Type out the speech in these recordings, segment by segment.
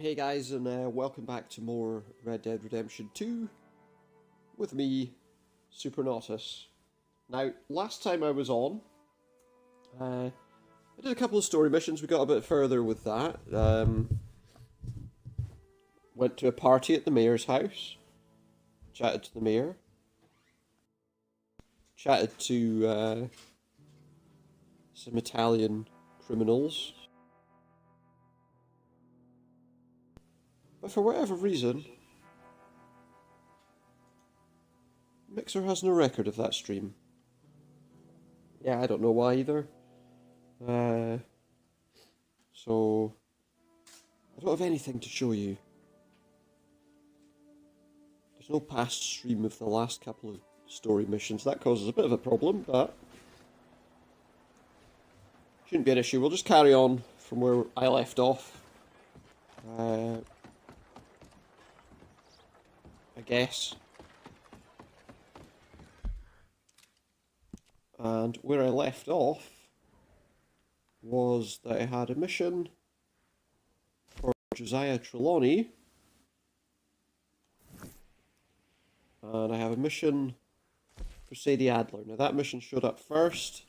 Hey guys, and uh, welcome back to more Red Dead Redemption 2 with me, Supernautus. Now, last time I was on, uh, I did a couple of story missions. We got a bit further with that. Um, went to a party at the mayor's house, chatted to the mayor, chatted to uh, some Italian criminals. But for whatever reason, Mixer has no record of that stream. Yeah, I don't know why either. Uh, so, I don't have anything to show you. There's no past stream of the last couple of story missions. That causes a bit of a problem, but shouldn't be an issue. We'll just carry on from where I left off. Uh, I guess. And where I left off was that I had a mission for Josiah Trelawney. And I have a mission for Sadie Adler. Now that mission showed up first.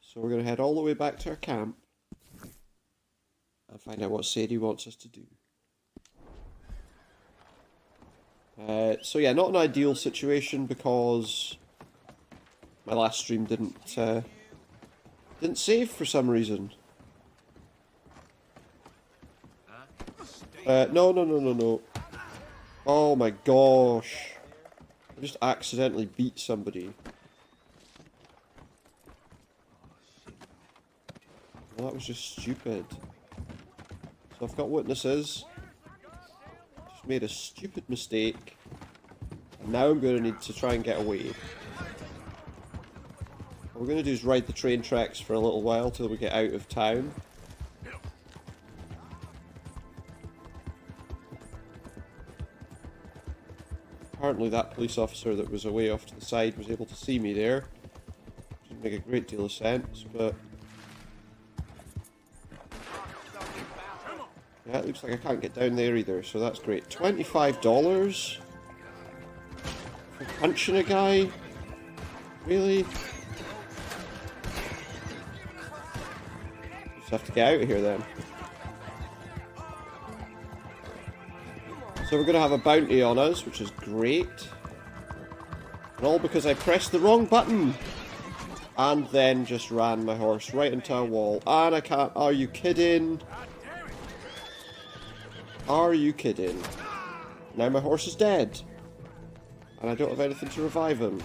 So we're going to head all the way back to our camp and find out what Sadie wants us to do. Uh, so yeah, not an ideal situation because my last stream didn't uh, didn't save for some reason. Uh, no, no, no, no, no. Oh my gosh. I just accidentally beat somebody. Well, that was just stupid. So I've got witnesses made a stupid mistake. And now I'm going to need to try and get away. What we're going to do is ride the train tracks for a little while till we get out of town. Apparently that police officer that was away off to the side was able to see me there. Didn't make a great deal of sense, but... Yeah, it looks like I can't get down there either, so that's great. $25 for punching a guy? Really? Just have to get out of here then. So we're going to have a bounty on us, which is great. And all because I pressed the wrong button! And then just ran my horse right into a wall. And I can't... Are you kidding? Are you kidding? Now my horse is dead. And I don't have anything to revive him.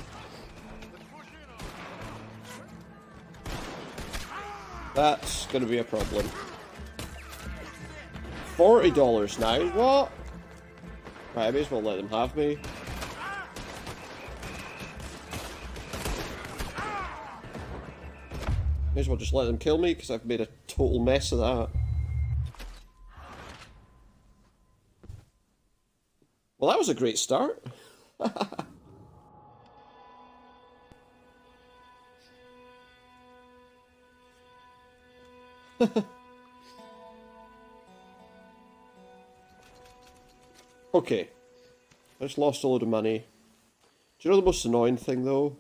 That's going to be a problem. $40 now? What? Right, I may as well let them have me. May as well just let them kill me, because I've made a total mess of that. Well, that was a great start. okay. I just lost a load of money. Do you know the most annoying thing, though?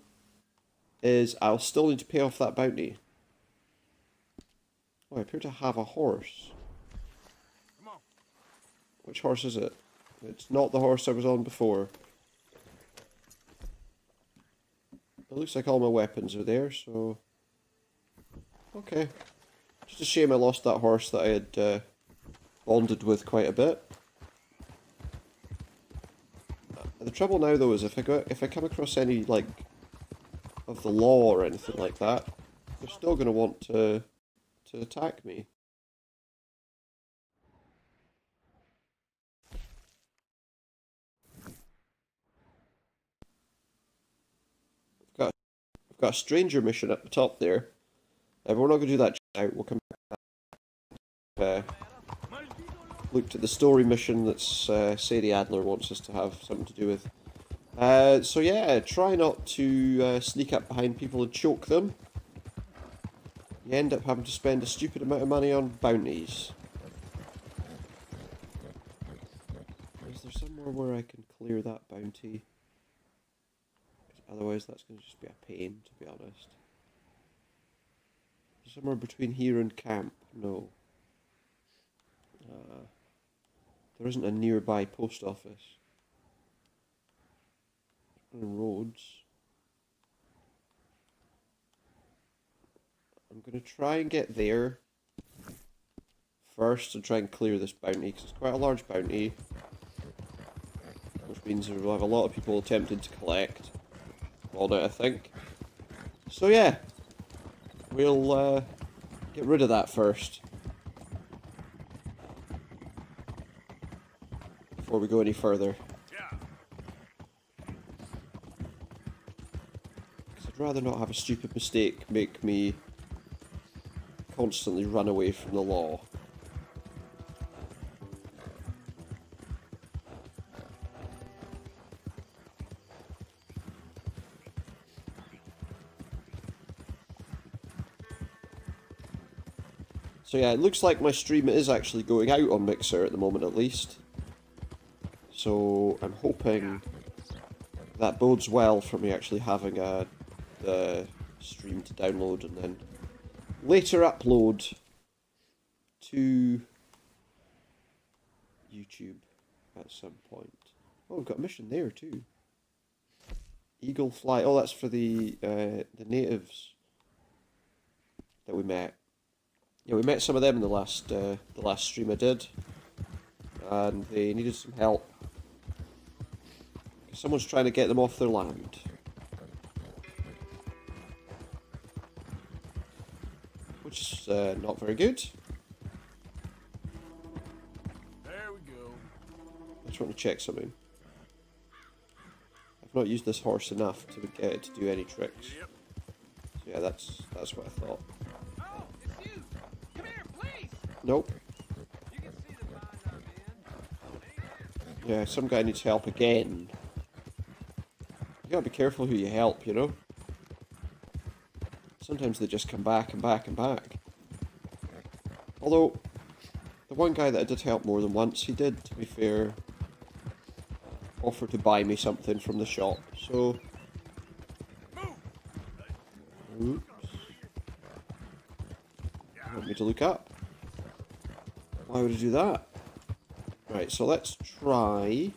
Is I'll still need to pay off that bounty. Oh, I appear to have a horse. Which horse is it? It's not the horse I was on before. It looks like all my weapons are there, so... Okay. Just a shame I lost that horse that I had uh, bonded with quite a bit. The trouble now, though, is if I go, if I come across any, like, of the law or anything like that, they're still going to want to, to attack me. Got a stranger mission at the top there. Uh, we're not going to do that. We'll come back. Uh, looked at the story mission that uh, Sadie Adler wants us to have something to do with. Uh, so yeah, try not to uh, sneak up behind people and choke them. You end up having to spend a stupid amount of money on bounties. Is there somewhere where I can clear that bounty? Otherwise that's going to just be a pain, to be honest. Somewhere between here and camp? No. Uh, there isn't a nearby post office. Roads. I'm going to try and get there first and try and clear this bounty because it's quite a large bounty. Which means we'll have a lot of people attempting to collect on it, I think. So yeah, we'll uh, get rid of that first. Before we go any further. I'd rather not have a stupid mistake make me constantly run away from the law. So yeah, it looks like my stream is actually going out on Mixer at the moment at least. So I'm hoping that bodes well for me actually having a the stream to download and then later upload to YouTube at some point. Oh, we've got a mission there too. Eagle fly. Oh, that's for the uh, the natives that we met. Yeah, we met some of them in the last uh, the last stream I did, and they needed some help. Someone's trying to get them off their land. Which is uh, not very good. There we go. I just want to check something. I've not used this horse enough to get it to do any tricks. Yep. So yeah, that's that's what I thought. Nope. Yeah, some guy needs help again. You gotta be careful who you help, you know? Sometimes they just come back and back and back. Although, the one guy that I did help more than once, he did, to be fair, offer to buy me something from the shop, so... Oops. You want me to look up? Why would I do that? Right, so let's try...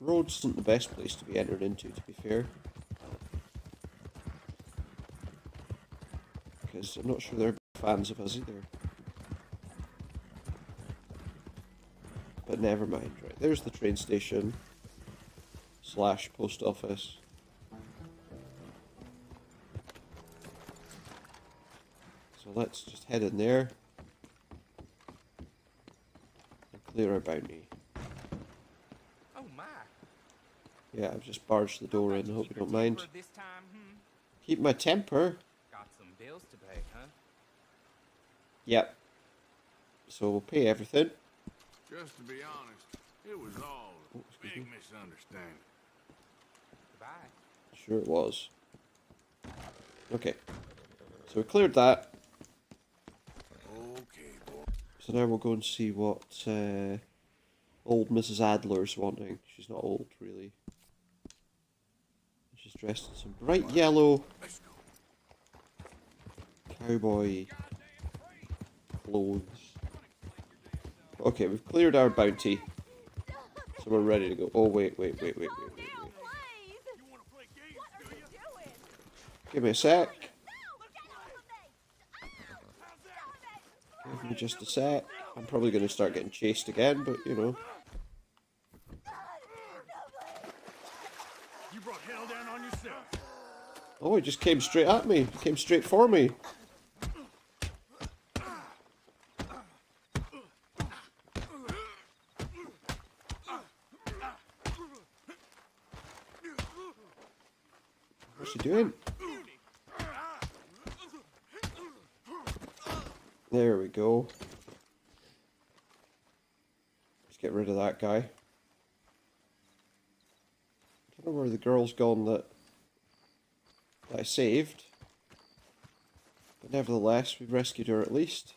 Rhodes isn't the best place to be entered into, to be fair. Because I'm not sure they're fans of us either. But never mind, right, there's the train station. Slash post office. So let's just head in there. And clear our bounty. Oh my. Yeah, I've just barged the door in, I hope you don't mind. This time, hmm? Keep my temper. Got some bills to pay, huh? Yep. So we'll pay everything. Just to be honest, it was all Oh, a excuse big me. misunderstanding. Goodbye. Sure it was. Okay. So we cleared that. So now we'll go and see what uh, old Mrs. Adler's wanting. She's not old, really. She's dressed in some bright yellow cowboy clothes. Okay, we've cleared our bounty. So we're ready to go. Oh, wait, wait, wait, wait, wait, wait, wait. You want to play games, do you? Give me a sec. Me just a sec. I'm probably going to start getting chased again, but you know. You brought hell down on yourself. Oh, he just came straight at me. He came straight for me. What's he doing? There we go. Let's get rid of guy. I don't know where the girl's gone that that I saved. But nevertheless, we rescued her at least.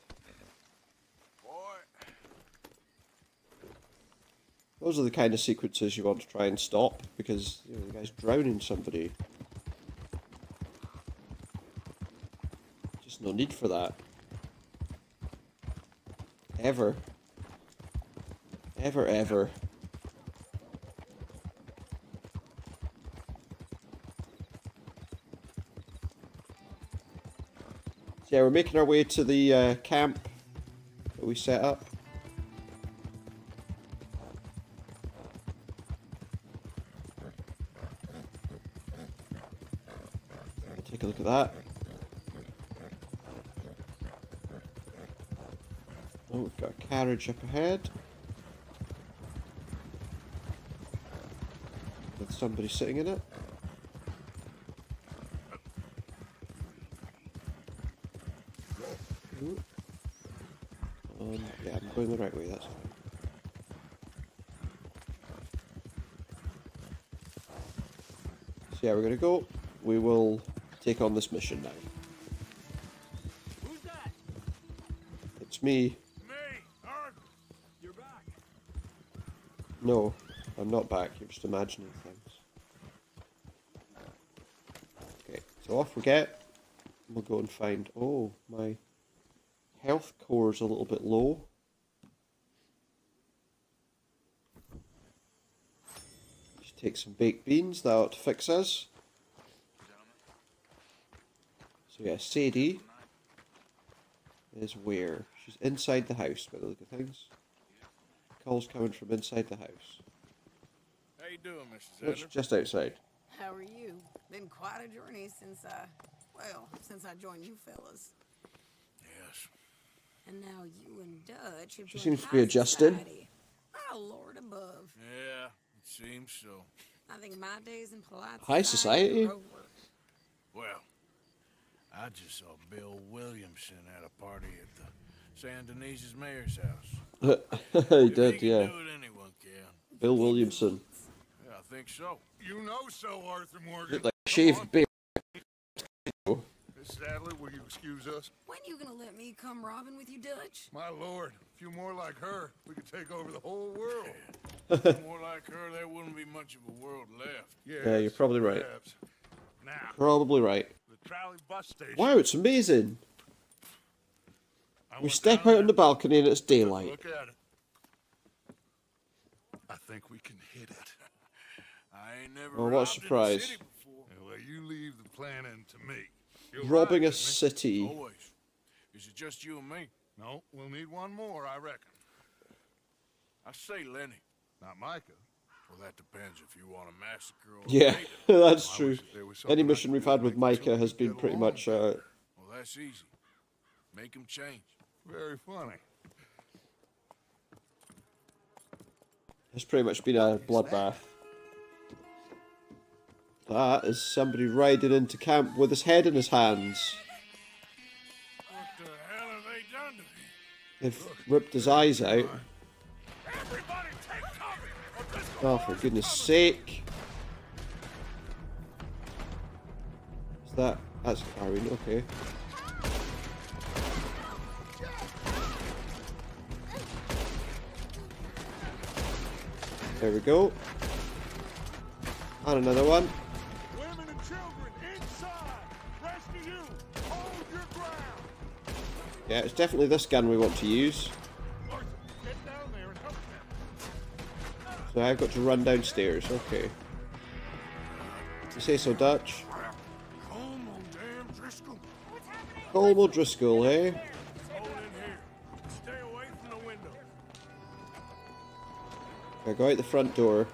Those are the kind of sequences you want to try and stop because you know, the guy's drowning somebody. Just no need for that. Ever. Ever, ever. So yeah, we're making our way to the uh, camp that we set up. Take a look at that. Oh, we've got a carriage up ahead. Somebody sitting in it. Um, yeah, I'm going the right way, that's fine. So yeah, we're gonna go. We will take on this mission now. Who's that? It's me. Me, Arthur. You're back. No, I'm not back. You're just imagining things. Okay, so off we get. We'll go and find. Oh, my health core is a little bit low. Just take some baked beans. That ought to fix us. So yeah, Sadie is where? She's inside the house by the look of things. Calls coming from inside the house. How you doing, Mrs. It's just outside. How are you? Been quite a journey since I, well, since I joined you fellas. Yes. And now you and Dutch have She seems to be high adjusted. society. Oh, Lord above. Yeah, it seems so. I think my days in polite High society? are over. Well, I just saw Bill Williamson at a party at the Saint Denis's mayor's house. he If did, can yeah. do it, anyone can. Bill Williamson. Yeah, I think so. You know so, Arthur Morgan. Looked like a shaved beard. Mrs. Adler, will you excuse us? When you gonna let me come robbing with you, Dutch? My lord, a few more like her, we could take over the whole world. More like her, there wouldn't be much of a world left. Yeah, you're probably right. perhaps. Now, Probably right. the trolley bus station. Wow, it's amazing. I We step out on the balcony and it's daylight. Look at it. I think we can hit it. I ain't never Oh, what a the surprise. well, you leave the planning to me. You'll Robbing a city. Always. Is it just you and me? No, we'll need one more, I reckon. I say Lenny. Not Micah. Well, that depends if you want a massacre or Yeah, that's I true. wish there was Any mission we've had with make the two Micah has been pretty much. Uh, Well, that's easy. Make him change. Very funny. it's pretty much been a bloodbath. That is somebody riding into camp with his head in his hands. What the hell have they done to me? They've ripped his eyes out. Everybody take cover! Oh, for goodness sake. Is that... That's Irene, okay. There we go. And another one. Yeah, it's definitely this gun we want to use. So I've got to run downstairs, okay. You say so, Dutch? Damn Driscoll. Window. I go out the front door.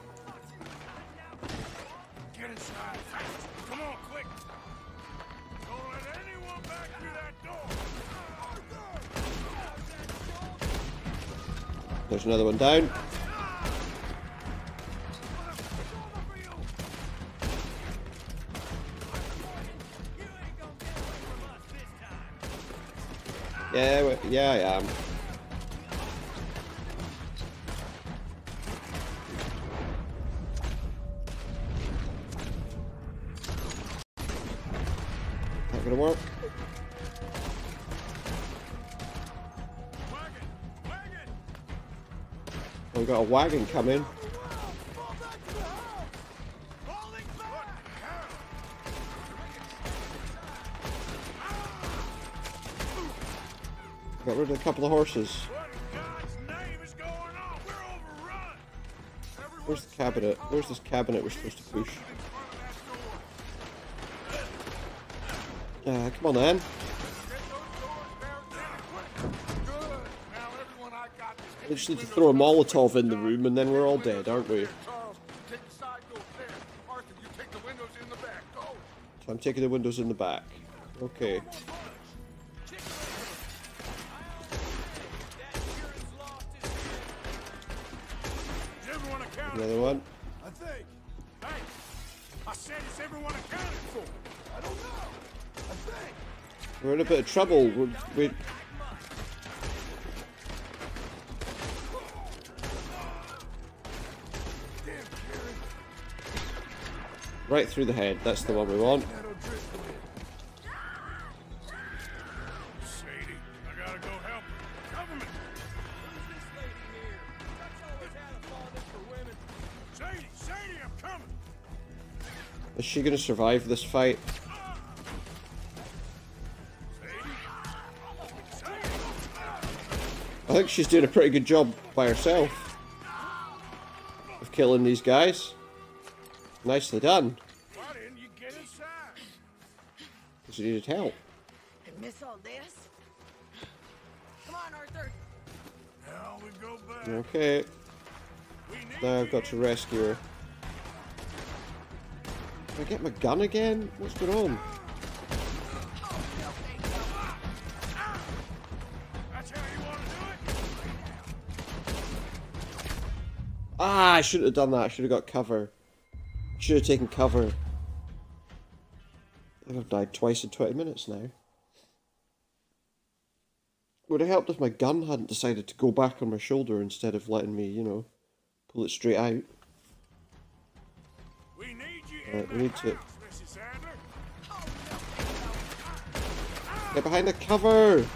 Another one down. Yeah, yeah, I am. wagon coming. Got rid of a couple of horses. Where's the cabinet? Where's this cabinet we're supposed to push? Uh, come on then. Just need to throw a. Molotov in the room and then we're all dead, aren't we? So I'm taking the windows in the back. Okay. Another one. I think. Hey, I said everyone accounted for? I don't know. I think. We're in a bit of trouble. We're, we right through the head. That's the one we want. Is she gonna survive this fight? I think she's doing a pretty good job by herself of killing these guys. Nicely done. She needed help. And miss all this? Come on, Arthur. Now we go back. Okay, now I've got to rescue her. Can I get my gun again? What's going on? That's how you want to do it? Ah, I shouldn't have done that. I should have got cover. Should have taken cover. Think I've died twice in 20 minutes now. Would have helped if my gun hadn't decided to go back on my shoulder instead of letting me, you know, pull it straight out. We need you Right, we need to- Get behind the cover!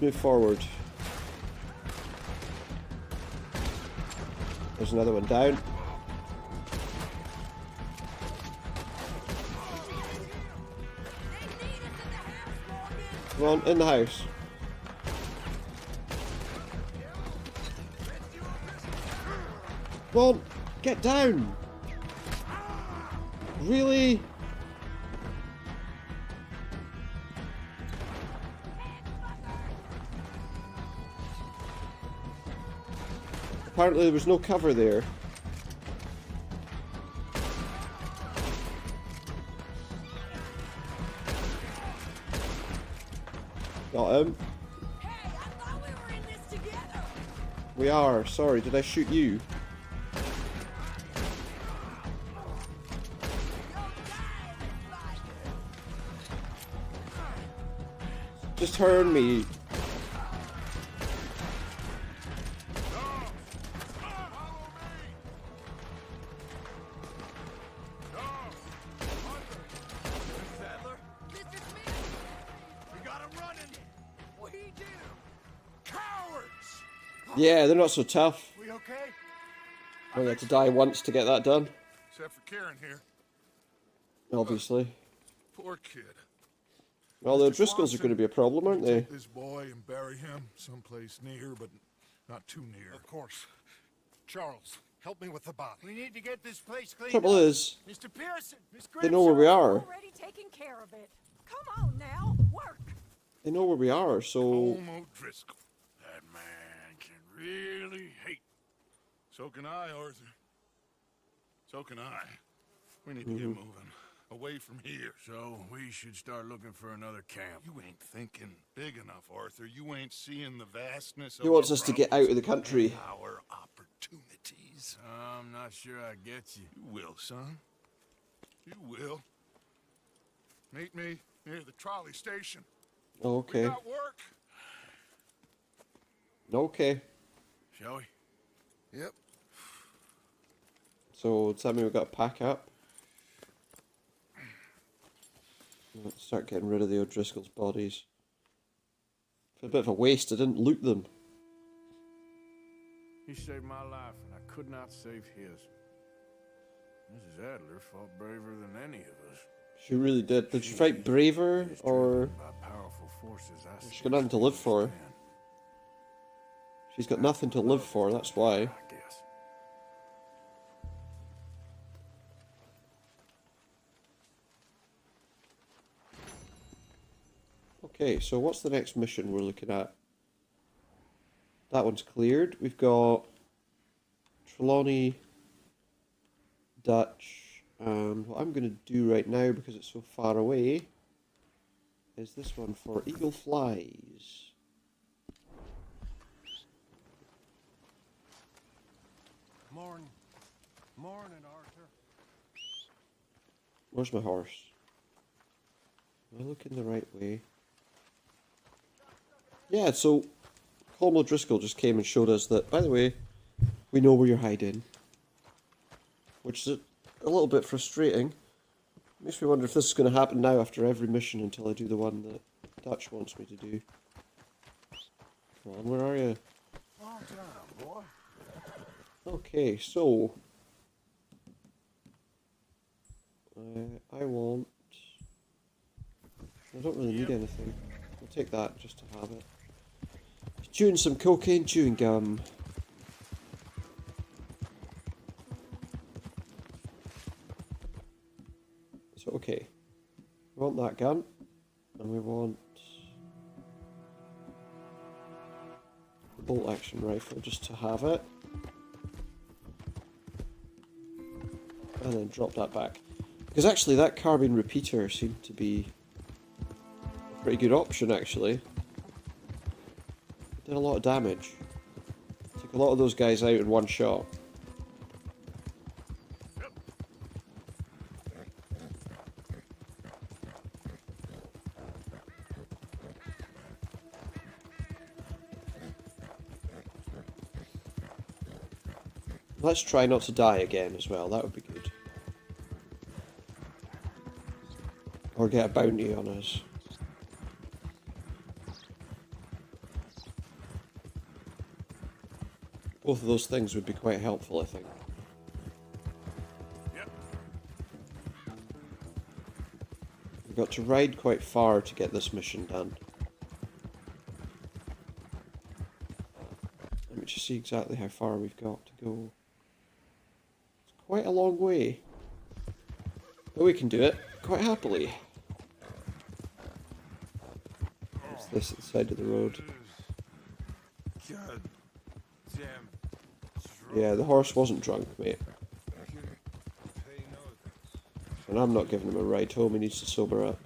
Move forward. There's another one down. Come on, in the house. Come on, get down! Really? Apparently there was no cover there. Got him. Hey, we. We are. Sorry, did I shoot you? Just turn me. Not so tough. We okay? Only had to die once to get that done. Except for Kieran here. Obviously. Poor kid. Well, the Mr. Driscolls are going to be a problem, aren't they? Take this boy and bury him someplace near, but not too near. Of course. Charles, help me with the body. We need to get this place cleaned Trouble up. is, Mr. Pearson, Miss they know where we are. already taking care of it. Come on now, work. They know where we are, so Colm O'Driscoll. That man can really hate. So can I, Arthur. So can I. We need to get mm-hmm. moving. Away from here. So we should start looking for another camp. You ain't thinking big enough, Arthur. You ain't seeing the vastness of he wants us to get out of the country. Our opportunities. I'm not sure I get you. You will, son. You will. Meet me near the trolley station. We Okay. got work. Okay. Shall we? Yep. So, does that mean we've got to pack up? Let's start getting rid of the O'Driscoll's bodies. It's a bit of a waste, I didn't loot them. He saved my life, and I could not save his. Mrs. Adler fought braver than any of us. She really did. Did she fight braver, or by powerful forces I She's got nothing to live for. She's got nothing to live for, that's why. Okay, so what's the next mission we're looking at? That one's cleared. We've got Trelawney, Dutch, and what I'm going to do right now, because it's so far away, is this one for Eagle Flies. Morn. Morning, Arthur. Where's my horse? Am I looking the right way? Yeah, so Colm O'Driscoll just came and showed us that, by the way, we know where you're hiding. Which is a, a little bit frustrating. Makes me wonder if this is going to happen now after every mission until I do the one that Dutch wants me to do. Come on, where are you? Long time, boy. Okay, so uh, I want. I don't really need anything. I'll take that just to have it. Chewing some cocaine chewing gum. So okay, we want that gun, and we want the bolt action rifle just to have it. And then drop that back. Because actually, that carbine repeater seemed to be a pretty good option, actually. Did a lot of damage. Took a lot of those guys out in one shot. Let's try not to die again as well, that would be good. Or get a bounty on us. Both of those things would be quite helpful, I think. Yep. We've got to ride quite far to get this mission done. Let me just see exactly how far we've got to go. It's quite a long way. But we can do it quite happily. What's this at the side of the road? Yeah, the horse wasn't drunk, mate. And I'm not giving him a ride home, he needs to sober up.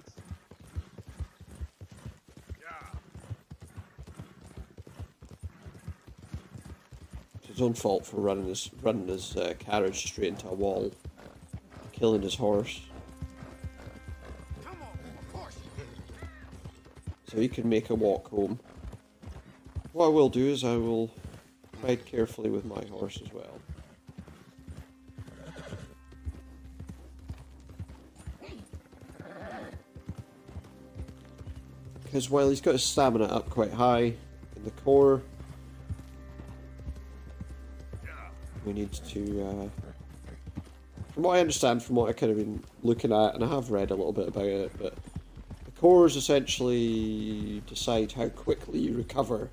It's his own fault for running his running his uh, carriage straight into a wall, killing his horse. So he can make a walk home. What I will do is I will ride carefully with my horse as well. Because while he's got his stamina up quite high in the core, we need to, uh, from what I understand, from what I kind of been looking at, and I have read a little bit about it, but cores essentially decide how quickly you recover.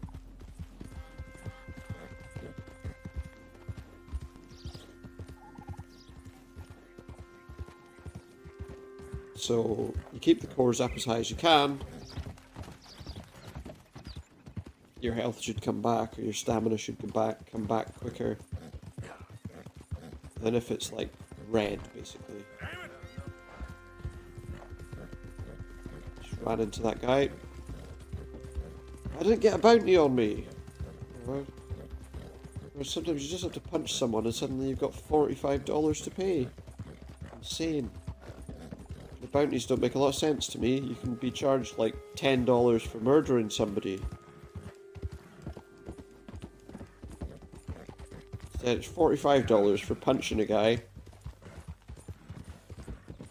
So you keep the cores up as high as you can. Your health should come back, or your stamina should come back, come back quicker than if it's like red, basically. Ran into that guy. I didn't get a bounty on me. Sometimes you just have to punch someone and suddenly you've got $45 to pay. Insane. The bounties don't make a lot of sense to me. You can be charged like $10 for murdering somebody. Instead, it's $45 for punching a guy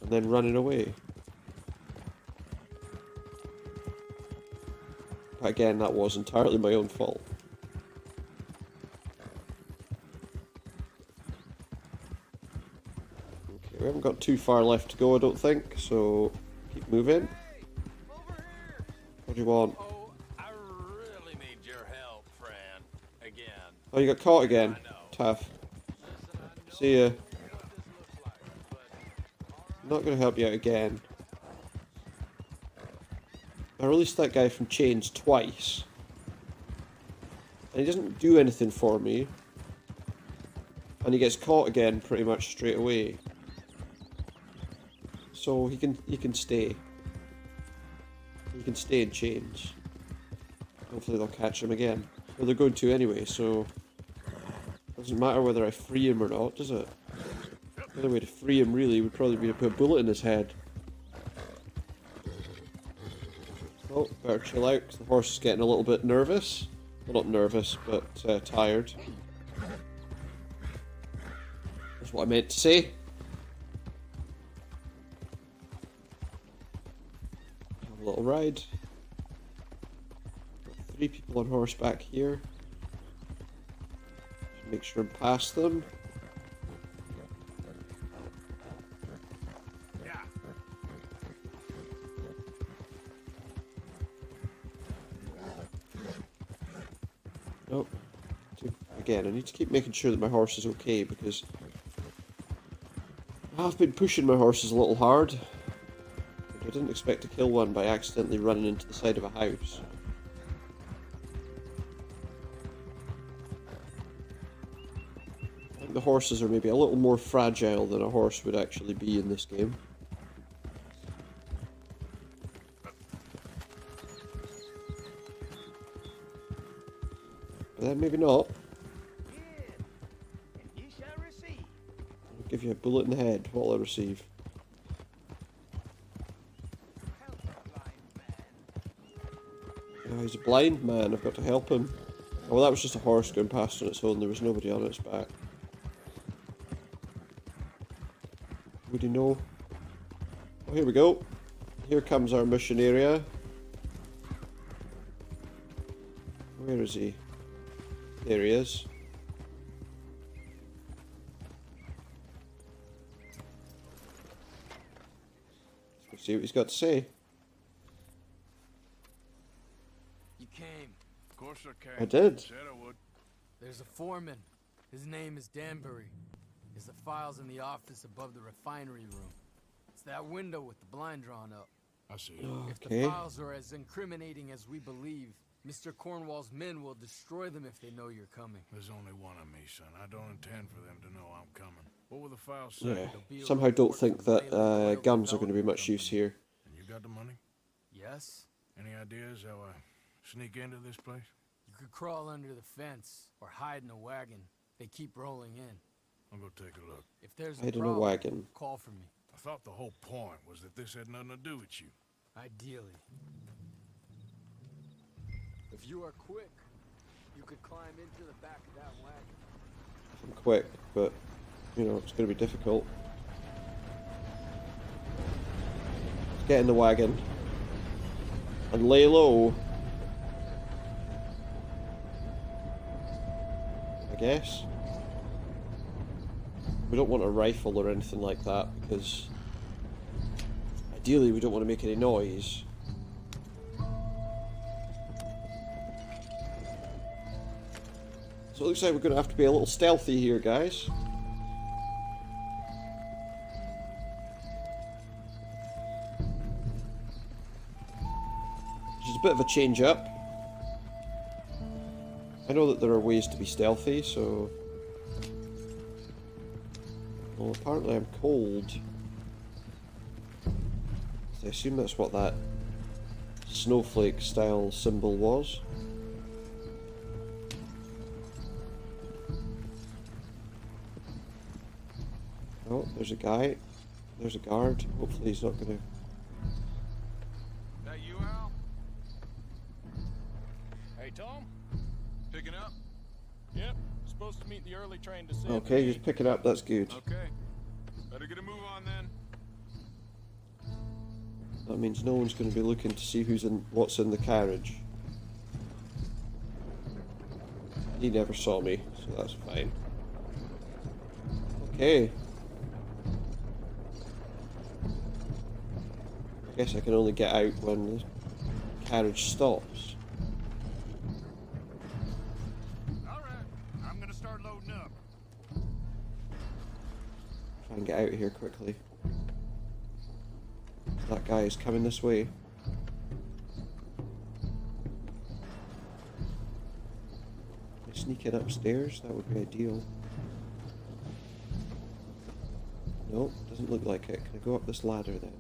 and then running away. Again, that was entirely my own fault. Okay, we haven't got too far left to go, I don't think, so keep moving. What do you want? Oh, I really need your help, friend. Again. Oh, you got caught again. Tough. See ya. Not gonna help you out again. I released that guy from chains twice. And he doesn't do anything for me. And he gets caught again pretty much straight away. So he can he can stay. He can stay in chains. Hopefully they'll catch him again. Well they're going to anyway, so doesn't matter whether I free him or not, does it? The only way to free him really would probably be to put a bullet in his head. Oh, better chill out the horse is getting a little bit nervous. Well, not nervous, but uh, tired. That's what I meant to say. Have a little ride. Got three people on horseback here. Just make sure I pass them. Need to keep making sure that my horse is okay because I've been pushing my horses a little hard. I didn't expect to kill one by accidentally running into the side of a house. I think the horses are maybe a little more fragile than a horse would actually be in this game. But then maybe not. Give you a bullet in the head. What will I receive? Oh, he's a blind man. I've got to help him. Oh, well, that was just a horse going past on its own. There was nobody on its back. Would he know? Oh, here we go. Here comes our mission area. Where is he? There he is. See what he's got to say. You came. Of course I can. I did. Said I would. There's a foreman. His name is Danbury. His the files in the office above the refinery room. It's that window with the blind drawn up. I see it. If the files are as incriminating as we believe, Mr. Cornwall's men will destroy them if they know you're coming. There's only one of me, son. I don't intend for them to know I'm coming. What will the files say? Yeah. There'll be Somehow don't think that uh, guns are going to be much use here. And you got the money? Yes? Any ideas how I sneak into this place? You could crawl under the fence or hide in a wagon. They keep rolling in. I'll go take a look. If there's a Hide in a problem, wagon. call for me. I thought the whole point was that this had nothing to do with you. Ideally. If you are quick, you could climb into the back of that wagon. I'm quick, but you know it's going to be difficult. Let's get in the wagon and lay low. I guess. We don't want a rifle or anything like that because ideally we don't want to make any noise. So it looks like we're going to have to be a little stealthy here, guys. Which is a bit of a change up. I know that there are ways to be stealthy, so... Well, apparently I'm cold. I assume that's what that snowflake style symbol was. There's a guy. There's a guard. Hopefully he's not gonna. That you, Al? Hey, Tom? Picking up? Yep. Supposed to meet the early train to see. Okay, he's picking up. That's good. Okay. Better get a move on then. That means no one's going to be looking to see who's in, what's in the carriage. He never saw me, so that's fine. Okay. I guess I can only get out when the carriage stops. All right, I'm gonna start loading up. Try and get out of here quickly. That guy is coming this way. Sneak in upstairs? That would be ideal. Nope, doesn't look like it. Can I go up this ladder then?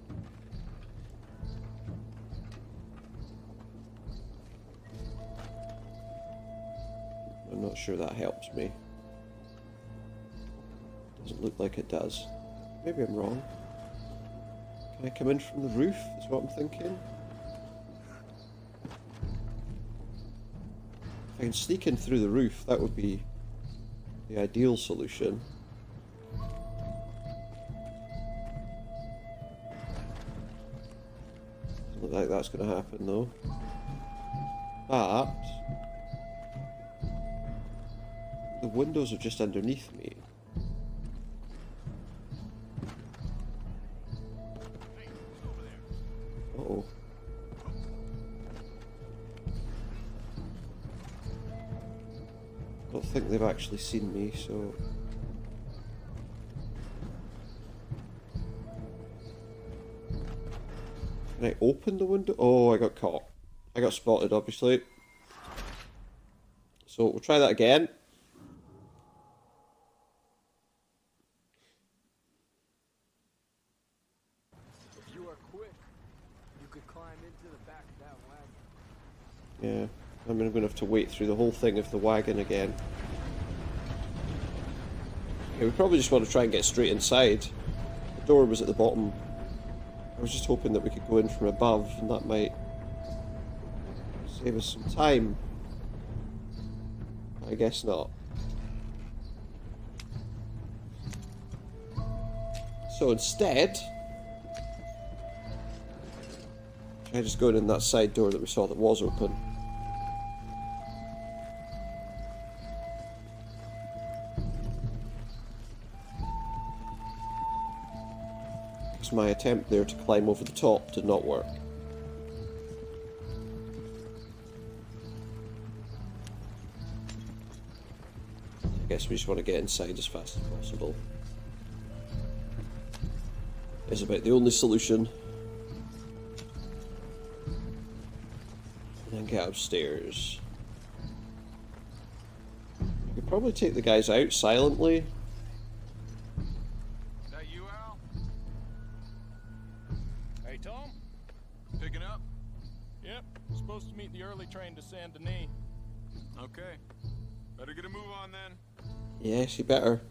Sure that helps me. Doesn't look like it does. Maybe I'm wrong. Can I come in from the roof? Is what I'm thinking. If I can sneak in through the roof, that would be the ideal solution. Doesn't look like that's going to happen though. But windows are just underneath me. Oh. I don't think they've actually seen me, so. Can I open the window? Oh, I got caught. I got spotted, obviously. So we'll try that again. If you are quick, you could climb into the back of that wagon. Yeah, I mean, I'm going to have to wait through the whole thing of the wagon again. Yeah, we probably just want to try and get straight inside. The door was at the bottom. I was just hoping that we could go in from above, and that might save us some time. I guess not. So instead, I just go in that side door that we saw that was open. My attempt there to climb over the top did not work. I guess we just want to get inside as fast as possible. It's about the only solution. And then get upstairs. We could probably take the guys out silently. Yes, you better.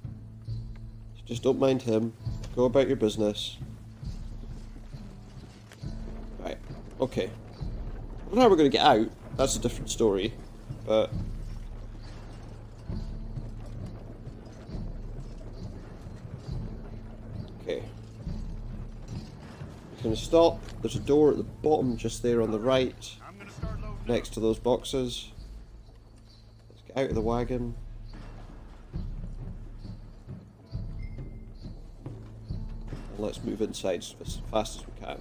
Just don't mind him. Go about your business. Right. Okay. I don't know how we're going to get out. That's a different story. But. Okay. We're Gonna stop. There's a door at the bottom just there on the right. I'm gonna start loading Next to those boxes. Let's get out of the wagon. Let's move inside as as fast as we can.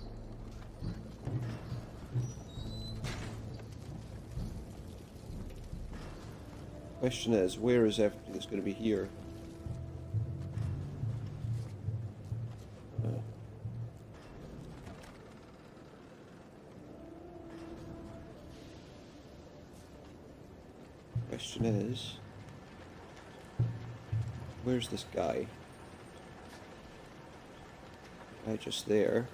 Question is, where is everything that's going to be here? Question is, where's this guy? Just there.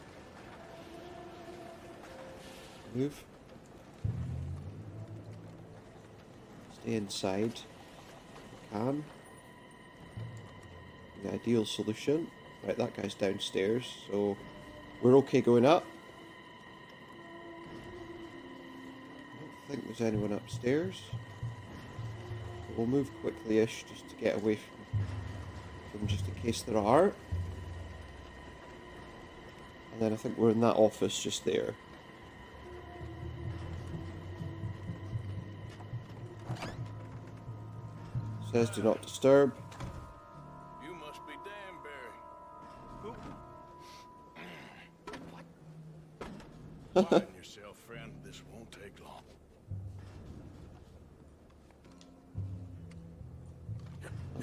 Move. Stay inside. The ideal solution. Right, that guy's downstairs, so we're okay going up. I don't think there's anyone upstairs. We'll move quickly-ish just to get away from, from just in case there are. And then I think we're in that office just there. Says do not disturb. You must be Danbury. Quieten yourself, friend. This won't take long.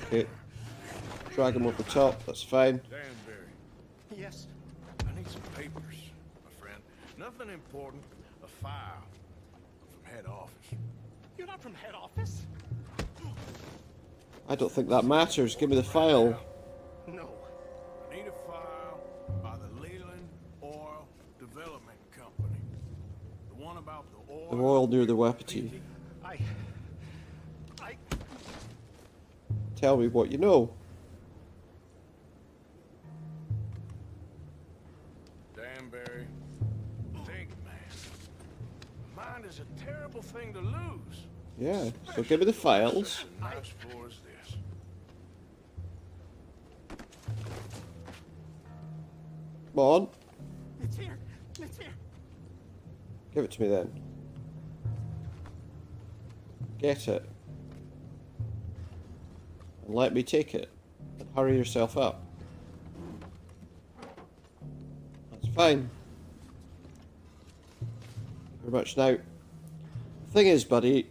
Okay. Drag him off the top, that's fine. I don't think that matters. Give me the file. No. I need a file by the Leland Oil Development Company. The one about the oil. The oil near the Wapiti. I. I. Tell me what you know. Danbury, think, man. Mind is a terrible thing to lose. Yeah, so give me the files. Me then. Get it. And let me take it. And hurry yourself up. That's fine. Very much now. Thing is, buddy,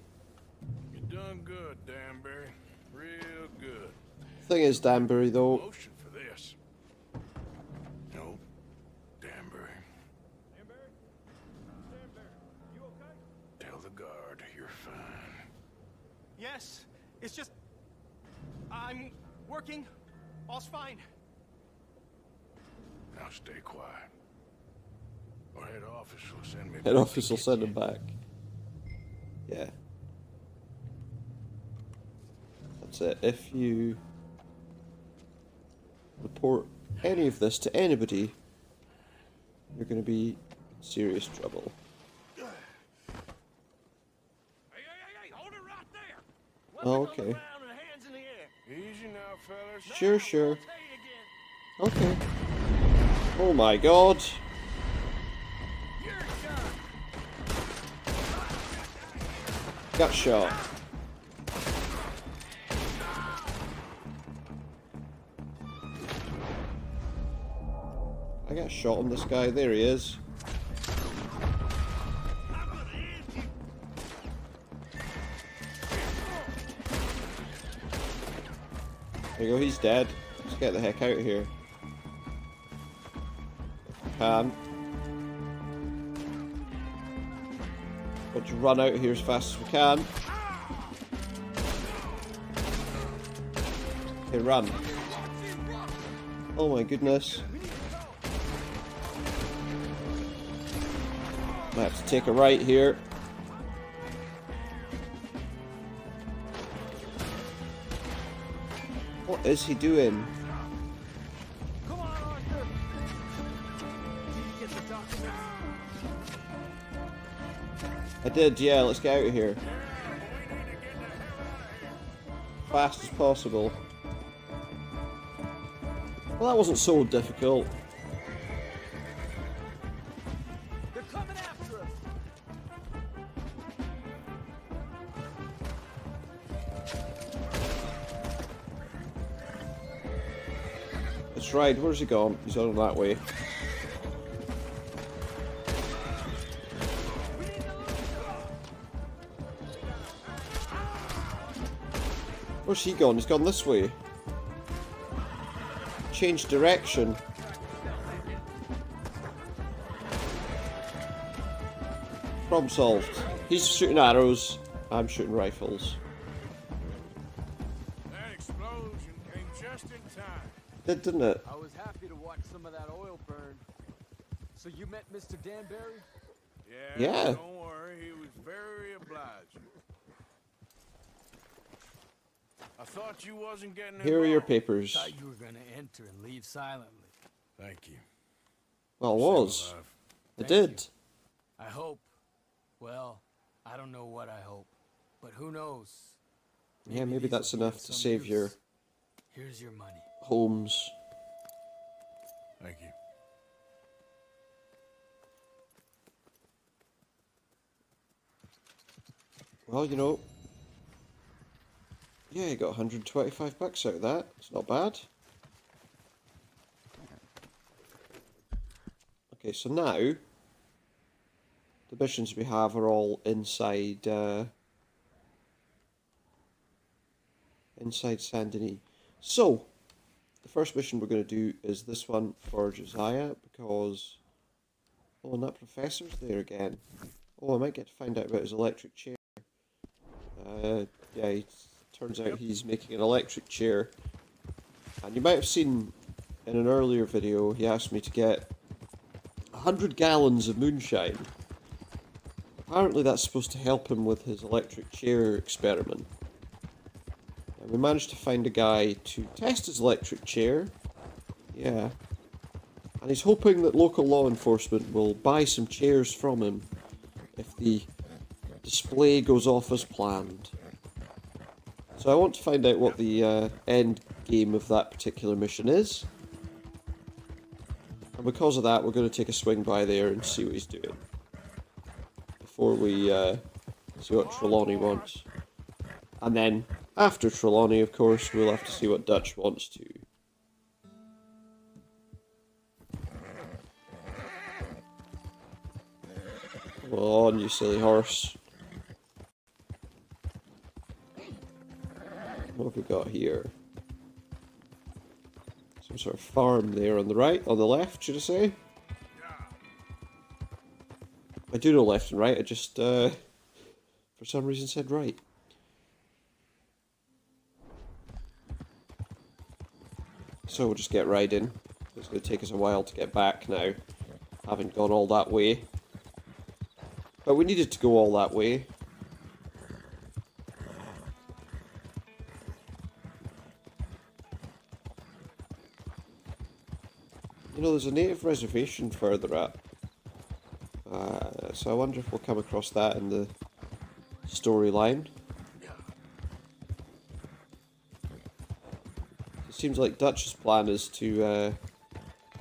You done good, Danbury. Real good. thing is, Danbury, though, Motion send me. head back to office will send him back. Yeah. That's it. If you report any of this to anybody, you're going to be in serious trouble. Hey, hey, hey, hey! Hold it right there. Oh, Weapons on the okay. ground and hands in the air. Easy now, fellas. Sure, sure. I'll tell you again. Okay. Oh my god. Got shot. I got shot on this guy. There he is. There you go, he's dead. Let's get the heck out of here. Can. Let's run out here as fast as we can. Okay, run. Oh my goodness. Might have to take a right here. What is he doing? I did, yeah, let's get out of here. Fast as possible. Well, that wasn't so difficult. They're coming after us! That's right, where's he gone? He's on that way. Where's he gone? He's gone this way. Change direction. Problem solved. He's shooting arrows. I'm shooting rifles. That explosion came just in time. Did, didn't it? I was happy to watch some of that oil burn. So you met Mr. Danbury? Yeah. Yeah. Don't worry, he was very obliging. I thought you wasn't getting Here are your papers. Thought you were gonna enter and leave silently. Thank you. Well, I Still was. alive. I Thank did. I hope. Well, I don't know what I hope, but who knows? Yeah, maybe that's will be of enough to some save your. Here's your money. homes. Thank you. Well, you know, Yeah, you got 125 bucks out of that. It's not bad. Okay, so now the missions we have are all inside uh, inside Saint Denis. So the first mission we're going to do is this one for Josiah because oh, and that professor's there again. Oh, I might get to find out about his electric chair. Uh, yeah, it turns out he's making an electric chair. And you might have seen in an earlier video, he asked me to get 100 gallons of moonshine. Apparently that's supposed to help him with his electric chair experiment. And we managed to find a guy to test his electric chair. Yeah. And he's hoping that local law enforcement will buy some chairs from him if the display goes off as planned. So I want to find out what the uh, end game of that particular mission is. And because of that, we're going to take a swing by there and see what he's doing. Before we uh, see what Trelawney wants. And then, after Trelawney, of course, we'll have to see what Dutch wants to. Come on, you silly horse. What have we got here? Some sort of farm there on the right, on the left, should I say? I do know left and right, I just, uh, for some reason said right. So we'll just get right in. It's going to take us a while to get back now. Haven't gone all that way. But we needed to go all that way. You know, there's a native reservation further up. Uh, so I wonder if we'll come across that in the storyline. It seems like Dutch's plan is to uh,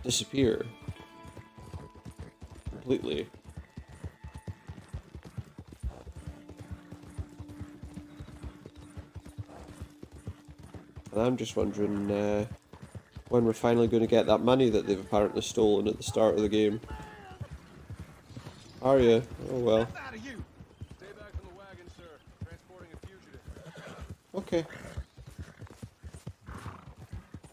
disappear completely. And I'm just wondering uh, when we're finally going to get that money that they've apparently stolen at the start of the game. Are you? Oh well. Okay.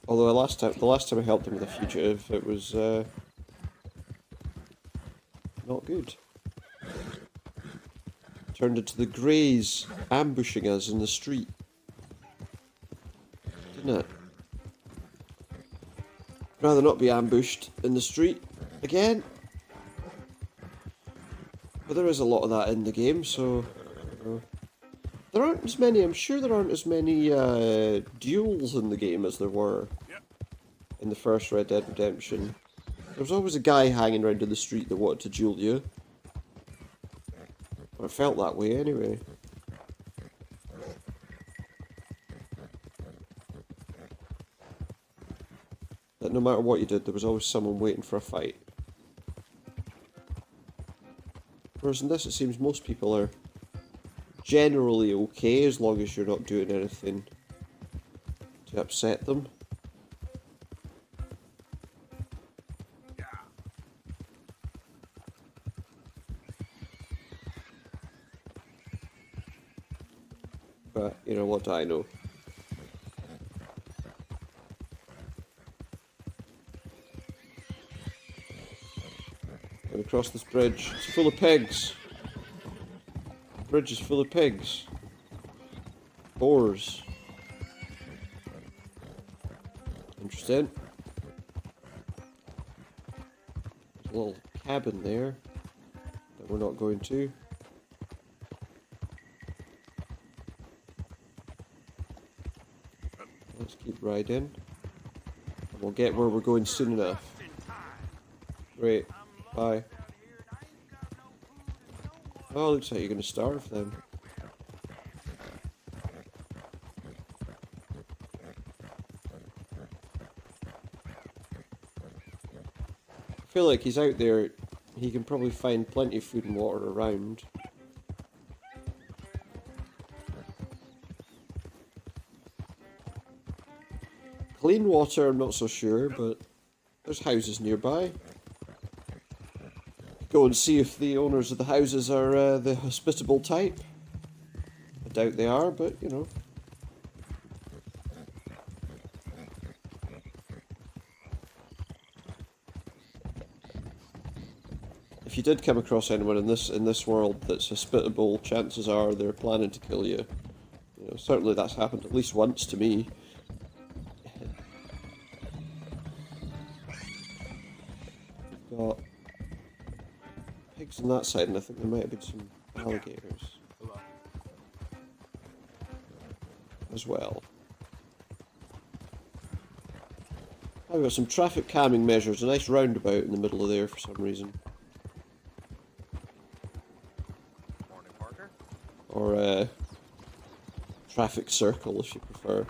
Although the last time, the last time I helped him with a fugitive, it was uh, not good. Turned into the Greys ambushing us in the street, didn't it? Rather not be ambushed in the street again. But there is a lot of that in the game, so... Uh, there aren't as many, I'm sure there aren't as many uh, duels in the game as there were in the first Red Dead Redemption. There was always a guy hanging around in the street that wanted to duel you. Or it felt that way anyway. No matter what you did, there was always someone waiting for a fight. Whereas in this, it seems most people are generally okay as long as you're not doing anything to upset them. But, you know, what do I know? Across this bridge. It's full of pigs. The bridge is full of pigs. Boars. Interesting. There's a little cabin there that we're not going to. Let's keep riding. We'll get where we're going soon enough. Great. Bye. Oh, looks like you're to starve then. I feel like he's out there, he can probably find plenty of food and water around. Clean water, I'm not so sure, but there's houses nearby. Go and see if the owners of the houses are uh, the hospitable type. I doubt they are, but you know. If you did come across anyone in this in this world that's hospitable, chances are they're planning to kill you. You know, certainly that's happened at least once to me. On that side, and I think there might have been some alligators as well. I've got some traffic calming measures, a nice roundabout in the middle of there for some reason. Morning, Parker. or a traffic circle if you prefer.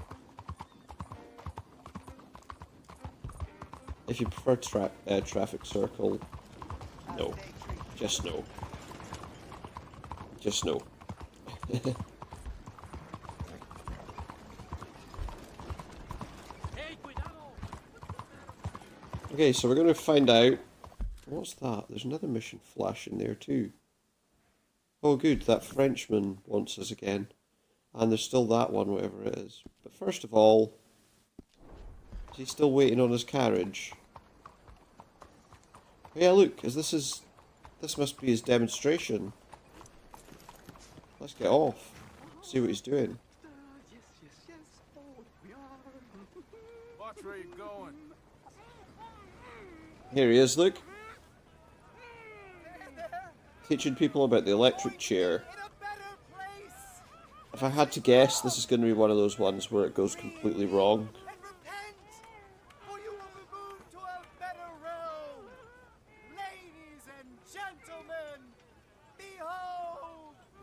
If you prefer tra- uh, traffic circle, no, just no, just no. okay, so we're going to find out. What's that? There's another mission flash in there too. Oh, good, that Frenchman wants us again. And there's still that one, whatever it is. But first of all, is he still waiting on his carriage? Oh, yeah, look, is this is. This must be his demonstration. Let's get off. See what he's doing. Watch where you're going. Here he is, look. Teaching people about the electric chair. If I had to guess, this is going to be one of those ones where it goes completely wrong.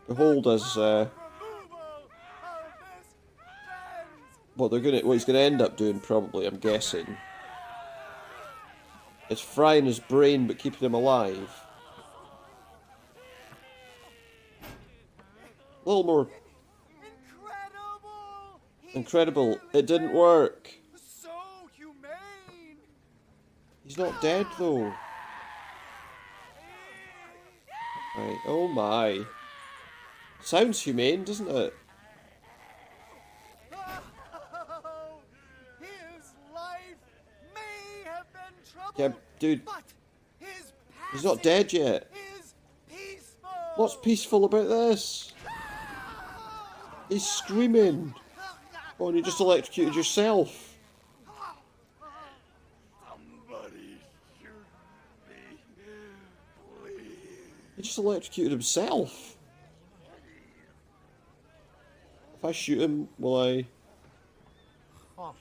Behold as uh, what they're gonna, what he's gonna end up doing, probably. I'm guessing. It's frying his brain but keeping him alive. A little more incredible. It didn't work. He's not dead though. Right. Oh my. Sounds humane, doesn't it? His life may have been troubled, Yeah, dude. but his He's not dead yet. peaceful. What's peaceful about this? He's screaming. Oh, and you just electrocuted yourself. Somebody shoot me, please. He just electrocuted himself. If I shoot him, will I? Oh,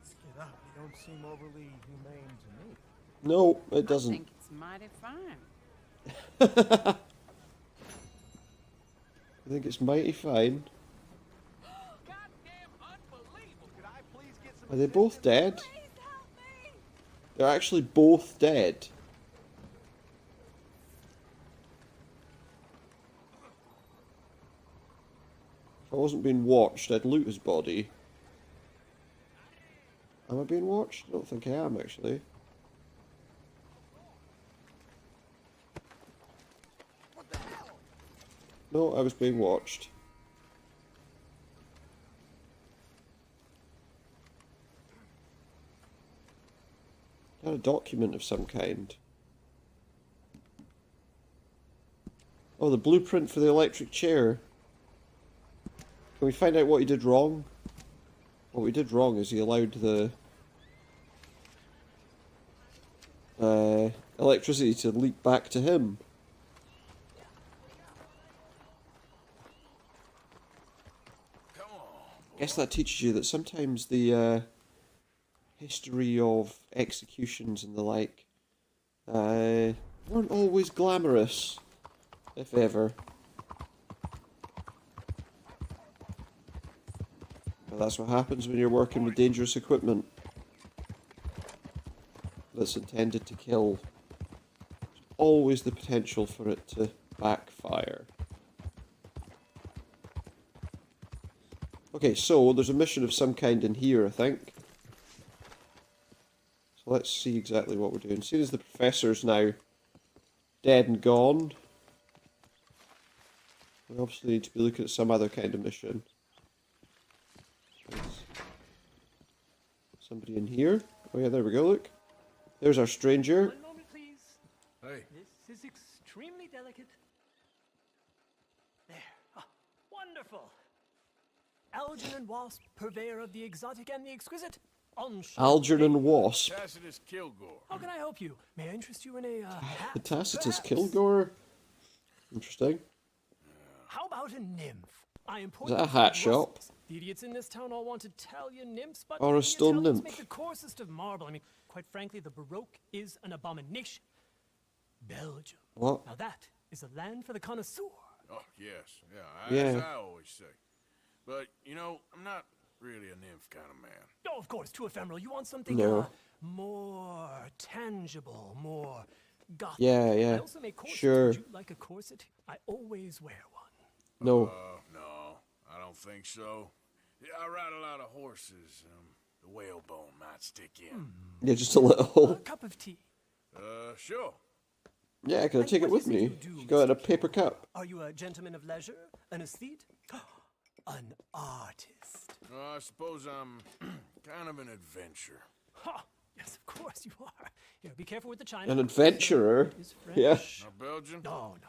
let's get up. You don't seem overly humane to me. No, it doesn't. think it's mighty fine. I think it's mighty fine. Are they both dead? They're actually both dead. I wasn't being watched, I'd loot his body. Am I being watched? I don't think I am, actually. No, I was being watched. Got a document of some kind. Oh, the blueprint for the electric chair. Can we find out what he did wrong? What we did wrong is he allowed the uh, electricity to leak back to him. I guess that teaches you that sometimes the uh, history of executions and the like uh, weren't always glamorous, if ever. But that's what happens when you're working with dangerous equipment that's intended to kill. There's always the potential for it to backfire. Okay, so there's a mission of some kind in here, I think. So let's see exactly what we're doing. Seeing as the professor's now dead and gone, we obviously need to be looking at some other kind of mission. There's somebody in here. Oh yeah, there we go, look. There's our stranger. One moment, please. Hey, This is extremely delicate. There. Ah, wonderful. Algernon Wasp, purveyor of the exotic and the exquisite. Algernon Wasp. Tacitus Kilgore. How can I help you? May I interest you in a uh, hat? The Tacitus perhaps? Kilgore. Interesting. How about a nymph? I import Is that a hat shop? Brussels. The idiots in this town all want Italian nymphs, but Or a the stone Italians nymph? make the coarsest of marble. I mean, quite frankly, the Baroque is an abomination. Belgium. What? Now that is a land for the connoisseur. Oh, yes. Yeah, I, Yeah. as I always say. But, you know, I'm not really a nymph kind of man. Oh, of course, too ephemeral. You want something No. uh, more tangible, more gothic. Yeah, yeah. I also make corsets. Sure. Would you like a corset? I always wear one. No. Uh, no, I don't think so. Yeah, I ride a lot of horses. Um, the whalebone might stick in. Yeah, just a little. A cup of tea. Uh, sure. Yeah, can I And take it with me? you do, She got a paper cup. Are you a gentleman of leisure? An aesthete? An artist? Uh, I suppose I'm kind of an adventurer. Ha! Yes, of course you are. Here, be careful with the china. An adventurer. Is Yeah. French. Now, Belgian? No, no.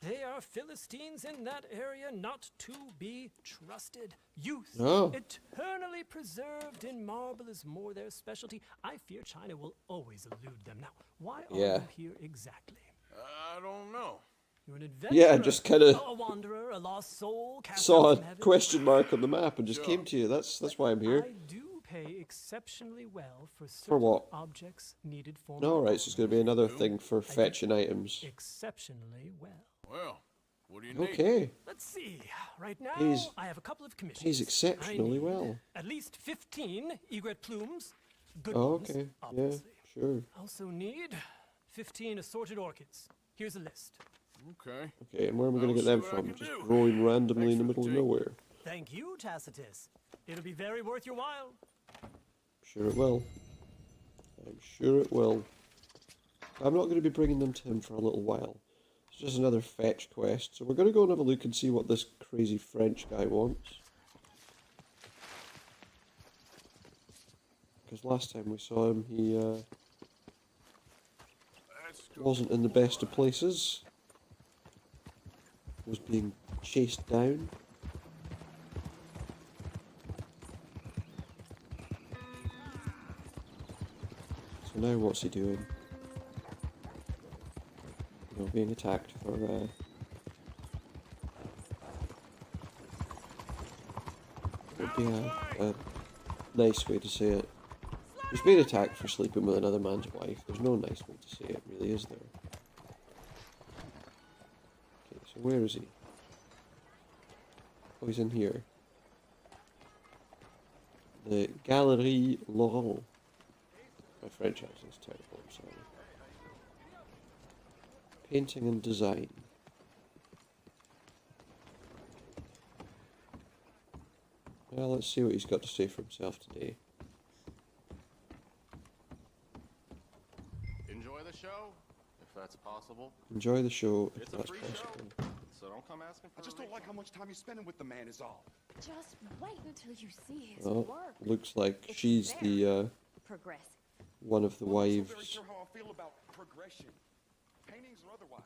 They are Philistines in that area not to be trusted. Youth, Oh. eternally preserved in marble, is more their specialty. I fear China will always elude them. Now, why are Yeah. you here exactly? I don't know. You're an adventurer. Yeah, just kinda a wanderer, a lost soul. Saw a question mark on the map and just came to you. That's that's why I'm here. I do pay exceptionally well for certain what? objects needed for No, my right, so it's going to be another thing for fetching items. Exceptionally well. Well, what do you need? Okay. Let's see. Right now, Pays- I have a couple of commissions. pays I exceptionally well. At least 15 egret plumes. Good Oh, ones, okay. Yeah, sure. Also need 15 assorted orchids. Here's a list. Okay. Okay, and where am I going to get them see what I from? Just do. growing randomly in the middle the of nowhere. Thank you, Tacitus. It'll be very worth your while. Sure it will. I'm sure it will. I'm not going to be bringing them to him for a little while. It's just another fetch quest. So we're going to go and have a look and see what this crazy French guy wants. Because last time we saw him, he uh, wasn't in the best of places. Was being chased down. So now what's he doing? You being attacked for uh, would be a, nice way to say it. He's being attacked for sleeping with another man's wife. There's no nice way to say it, really, is there? Okay, so where is he? Oh, he's in here. The Galerie Laurent. My French accent's terrible, I'm sorry. Painting and design. Well, let's see what he's got to say for himself today. Enjoy the show, if that's possible. Enjoy the show if It's a that's free possible. show, so don't come asking for I just don't like how much time you're spending with the man is all. Just wait until you see his Well, work. looks like It's she's the uh, Progressive. one of the Well, I'm not so very wives. Paintings or otherwise.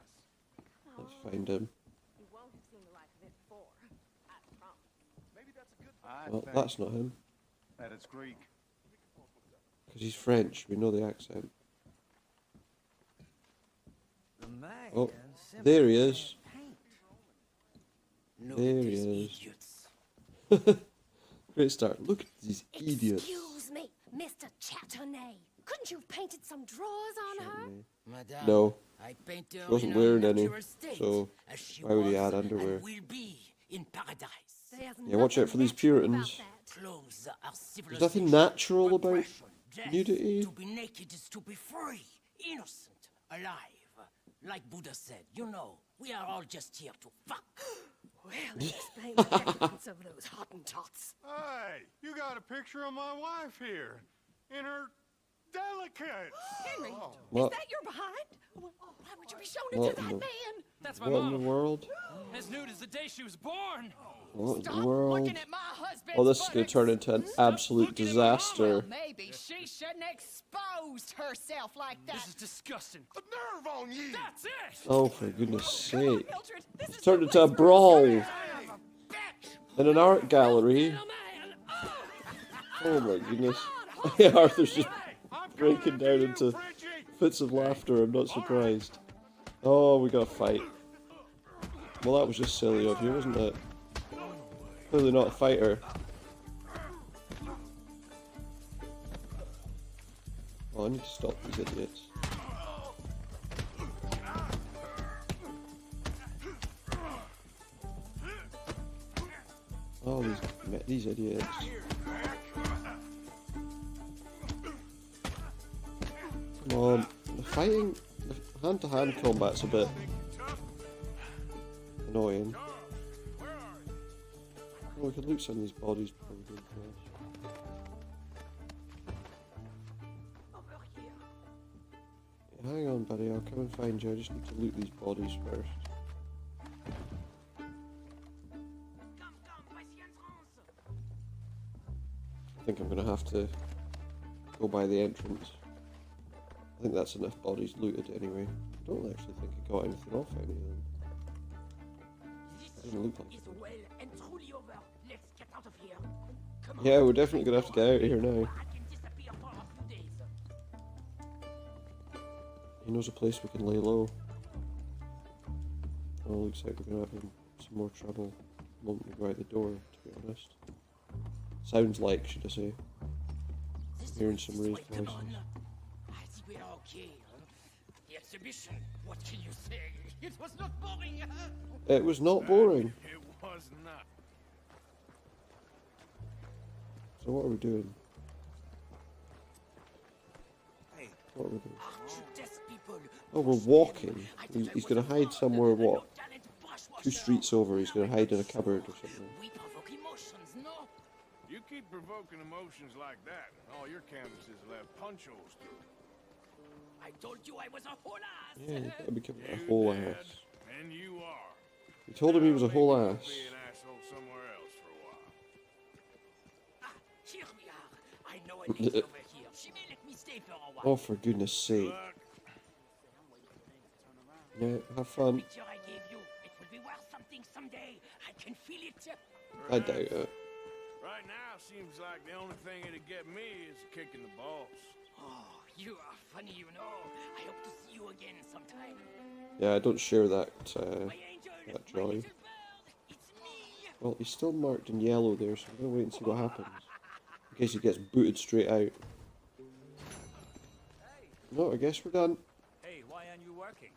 Let's find him. You won't have seen the like of it before. I promise. Maybe that's a good I Well, that's not him. that it's Greek. Because he's French. We know the accent. The man Oh, there he is. can't. There he is. Idiots. Great start. Look at these idiots. Excuse me, Mr. Châtenay. Couldn't you have painted some drawers on her? Madame, No. I paint her She wasn't in wearing any, state, so she why would he add underwear? And will be in paradise. Yeah, watch out for these Puritans. There's nothing natural about nudity. To be naked is to be free, innocent, alive. Like Buddha said, you know, we are all just here to fuck. Well, explain the decadence of those Hottentots. Hey, you got a picture of my wife here. In her delicate. Henry, What? is that your behind? Why would you be showing it What to that the- man? That's my What in the world? As nude as the day she was born. What in Stop the world? looking at my husband's Oh, this is going to turn into an absolute disaster. Maybe she shouldn't have exposed herself like that. This is disgusting. A nerve on you. That's it. Oh, for goodness sake. Mildred, this It's turned into a brawl a in an art gallery. Oh my goodness. Yeah, Arthur's just breaking down into fits of laughter. I'm not surprised. Oh, we got a fight. Well, that was just silly of you, wasn't it? Clearly not a fighter. Oh, I need to stop these idiots. Oh, these these idiots. On, the fighting, the hand-to-hand combat's a bit annoying. We could loot some of these bodies before we. Hang on, buddy. I'll come and find you. I just need to loot these bodies first. I think I'm gonna have to go by the entrance. I think that's enough bodies looted anyway. I don't actually think I got anything off any of them. Doesn't look like it. well and truly over. Let's get out of here. Yeah, we're definitely gonna have to get out of here now. I can disappear for a few days. He knows a place we can lay low. Oh, looks like we're gonna have some more trouble the moment we go out the door, to be honest. Sounds like, should I say. Hearing some raised voices. on. I think we're okay. The exhibition. What can you say? It was not boring. It was not boring. It was not. So what are we doing? Hey. What are we doing? Aren't you test people? Oh, we're walking. He's, he's gonna hide somewhere, what? Two streets over, he's gonna hide in a cupboard or something. We provoke emotions, no? You keep provoking emotions like that, and all your canvases will have punch holes through. I told you I was a whole ass. Yeah, you gotta become a whole ass. And you are. He told him he was a whole ass. Be an asshole somewhere else for a while. Ah, here we are. I know a lady over here. She may let me stay for a while. Oh, for goodness sake. Yeah, have fun. I gave you. It will be worth something someday. I can feel it. I doubt it. Right now, seems like the only thing that'd get me is a kick in the balls. You are funny, you know. I hope to see you again sometime. Yeah, I don't share that, uh, that joy. Well, he's still marked in yellow there, so I'm gonna wait and see what happens. In case he gets booted straight out. No, I guess we're done. Hey, why aren't you working?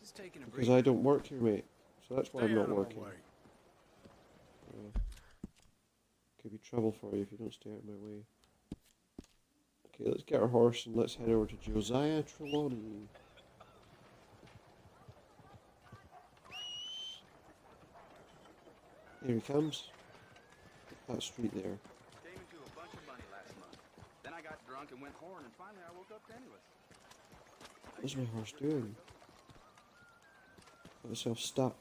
Just taking a Because break. I don't work here, mate. So that's why I'm not out of my working. Uh, could be trouble for you if you don't stay out of my way. Okay, let's get our horse and let's head over to Josiah Trelawney. Here he comes. That street there. Came into a bunch of money last month. Then I got drunk and went horn, and finally I woke up penniless. What's my horse doing? Got myself stuck.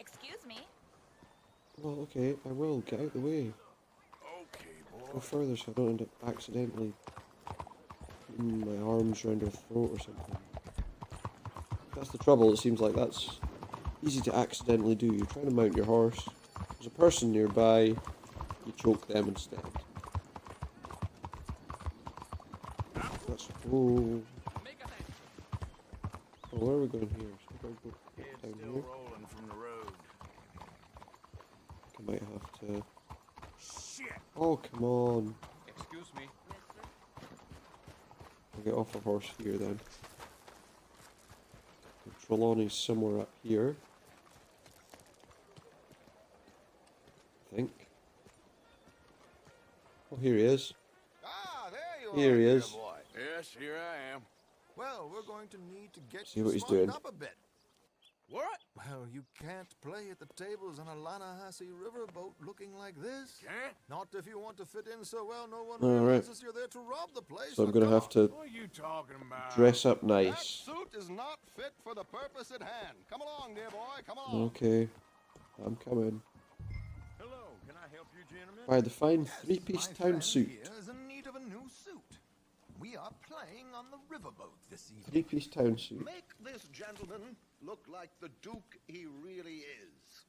Excuse me. Well, okay, I will. Get out of the way. Go further so I don't end up accidentally putting my arms around her throat or something. That's the trouble, it seems like that's easy to accidentally do. You're trying to mount your horse, there's a person nearby, you choke them instead. That's. Oh. Oh, where are we going here? So we're going to go down here. rolling from the road. I might have to. Shit. Oh, come on. Excuse me. I'll get off a horse here then. The Trelawney's somewhere up here. I think. Oh, here he is. Ah, there you Here are, he is. boy. Yes, here I am. Well, we're going to need to get See you what he's doing. up a bit. What? Well, you can't play at the tables on a Lannahechee riverboat looking like this. Can't? Not if you want to fit in so well no one All right. realizes you're there to rob the place. So I'm gonna have to What are you talking about? dress up That nice. suit is not fit for the purpose at hand. Come along, dear boy. Come along. Okay, I'm coming. Hello, can I help you, gentlemen? Buy the fine three-piece My town suit. here is in need of a new suit. We are playing on the riverboat this evening. Three-piece town suit. Make this gentleman look like the Duke he really is.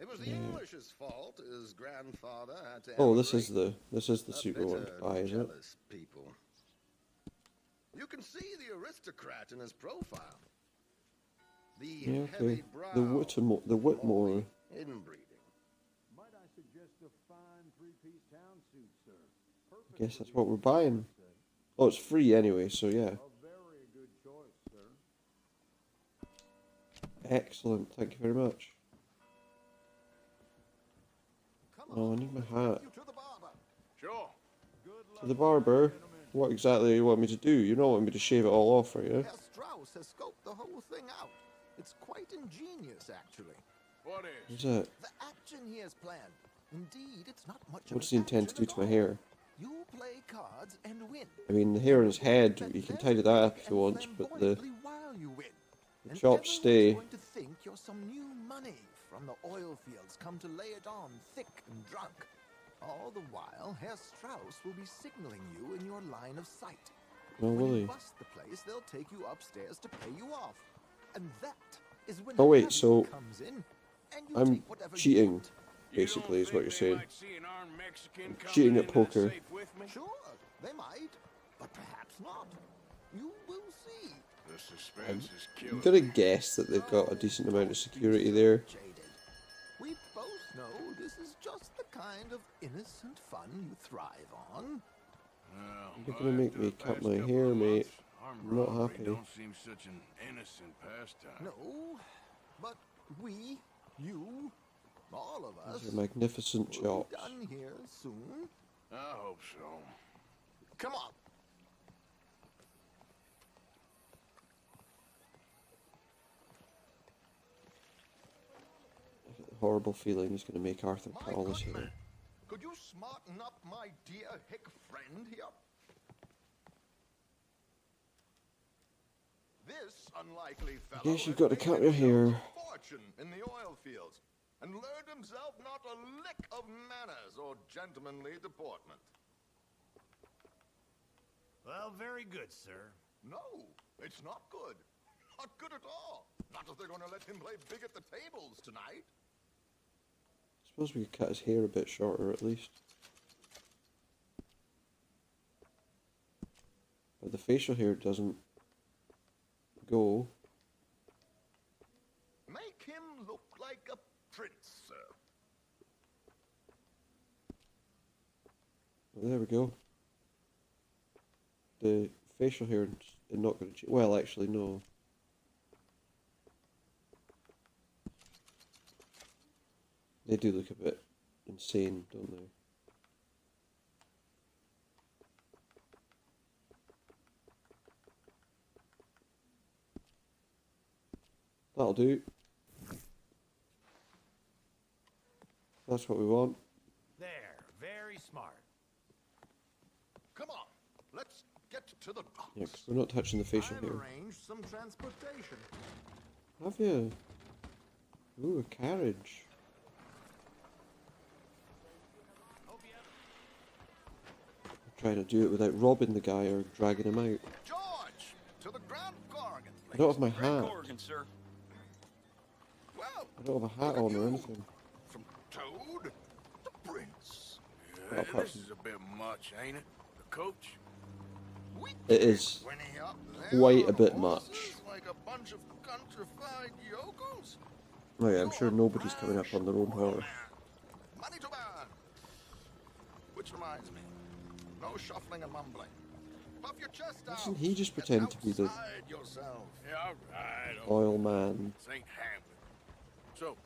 It was the hmm. English's fault his grandfather had to Oh, this is the this is the A suit we to buy, is it? people. You can see the aristocrat in his profile. The Yeah, okay. heavy The Whitmore, the Whitmore. inbreeding. Might I suggest a fine three-piece town suit, sir? I guess that's what we're buying. Oh, it's free anyway, so yeah. Oh, A very good choice, sir. Excellent. Thank you very much. Oh, I need my hat. Sure. To the barber. What exactly do you want me to do? You don't want me to shave it all off, right? you? Herr Strauss has scoped the whole thing out. It's quite ingenious, actually. What What's that? The action he has planned. Indeed, it's not much What does he intend to do to my hair? You play cards and win. I mean, the hair on his head, you can tidy that up if you want, but the, While you win. the And chops everyone's stay. going to think you're some new money from the oil fields come to lay it on thick and drunk. All the while, Herr Strauss will be signaling you in your line of sight. Oh, when will you bust the place, they'll take you upstairs to pay you off. And that is when Oh, wait, so comes in, and you I'm take whatever cheating, want. basically, is what you're saying. See an armed Mexican coming Cheating at poker. safe with me? Sure, they might, but perhaps not. You will see. The I'm, suspense is I'm killing. gonna guess that they've got a decent amount of security there. We both know this is just the kind of innocent fun you thrive on. You're gonna make me cut my hair, mate. I'm not happy. Don't seem such an innocent pastime. No, but we, you, all of us, These are magnificent will be chops. done here soon. I hope so. Come on. Horrible feeling he's gonna make Arthur cut all his. Could you smarten up my dear hick friend here? This unlikely fellow guess you've got to cut your hair. fortune in the oil fields and learned himself not a lick of manners or gentlemanly deportment. Well, very good, sir. No, it's not good. Not good at all. Not if they're going to let him play big at the tables tonight. Suppose we could cut his hair a bit shorter at least. But the facial hair doesn't go. Make him look like a prince, sir. Well, there we go. The facial hair is not going to change. Well, actually, no. They do look a bit insane, don't they? That'll do. That's what we want. There, very smart. Come on, let's get to the docks. Yeah, 'cause we're not touching the facial I've hair. arranged some transportation. Have you? Ooh, a carriage. Trying to do it without robbing the guy or dragging him out. George, to the Grand Korrigan. I don't have my hat. Korrigan, sir. Well, I don't have a hat on or anything. from Toad to Prince. Yeah, this is a bit much, ain't it? The coach? It is Winnie up there quite a bit much. Like a bunch of countrified yokels. Oh yeah, I'm sure nobody's coming up on their own horse. Money to burn. Which reminds me, no shuffling and mumbling. Puff your chest out. Doesn't he just pretend to be the yourself. Yeah, all right. oil man? This ain't Hamlet. So,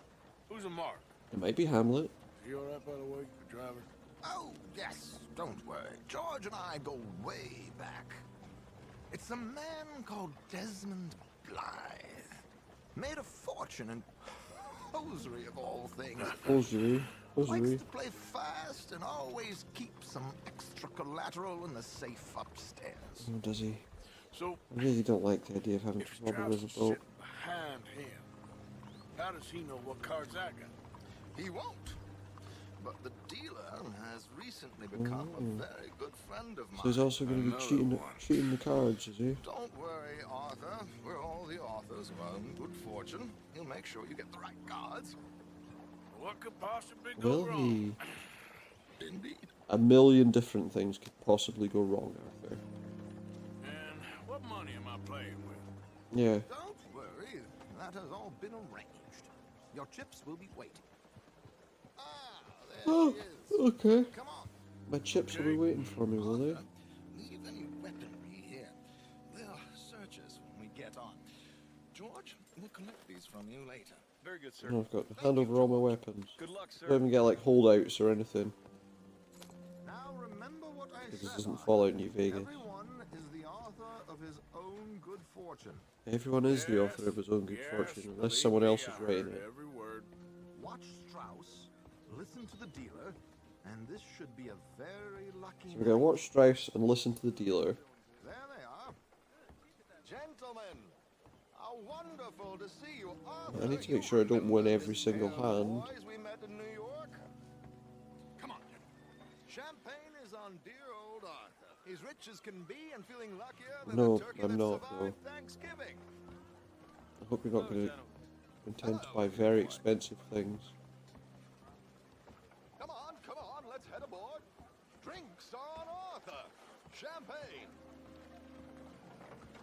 who's a mark? It might be Hamlet. Is he all right, by the way, the driver? Oh, yes, don't worry. George and I go way back. It's a man called Desmond Blythe. Made a fortune in hosiery of all things. Hosiery. Hosiery. Likes to play fast and always keep some extra collateral in the safe upstairs. Oh, does he? So, I really don't like the idea of having to with a Strauss is riverboat. sitting behind him. How does he know what cards I got? He won't. But the dealer has recently become Oh. a very good friend of mine. So he's also going to be cheating, cheating the cards, is he? Don't worry, Arthur. We're all the authors of our own good fortune. He'll make sure you get the right cards. What could possibly go Will wrong? he? Indeed. A million different things could possibly go wrong, Arthur. And what money am I playing with? Yeah. Don't worry. That has all been arranged. Your chips will be waiting. Ah, there Oh, he is. okay. Come on. My chips will be waiting for me, will they? Leave any weaponry here. They'll search us when we get on. George, we'll collect these from you later. Very good, sir. No, I've got to hand over all my weapons. Good luck, sir. Don't even get like holdouts or anything. Now remember what I said. this isn't Fallout New Vegas. Everyone is the author of his own good fortune. Everyone is the author of his own good fortune, unless someone else is writing it. Every word. Watch Strauss, listen to the dealer, and this should be a very lucky So we're going to watch Strauss and listen to the dealer. There they are. Gentlemen, how wonderful to see you. Arthur, I need to make sure I don't win every single hand. we met in New York. Come on. Champagne is on dear old Arthur. He's rich as can be and feeling luckier than No, a turkey I'm not, survived Thanksgiving. I hope you're not going to intend to buy very expensive things. Come on, come on, let's head aboard. Drinks on Arthur. Champagne.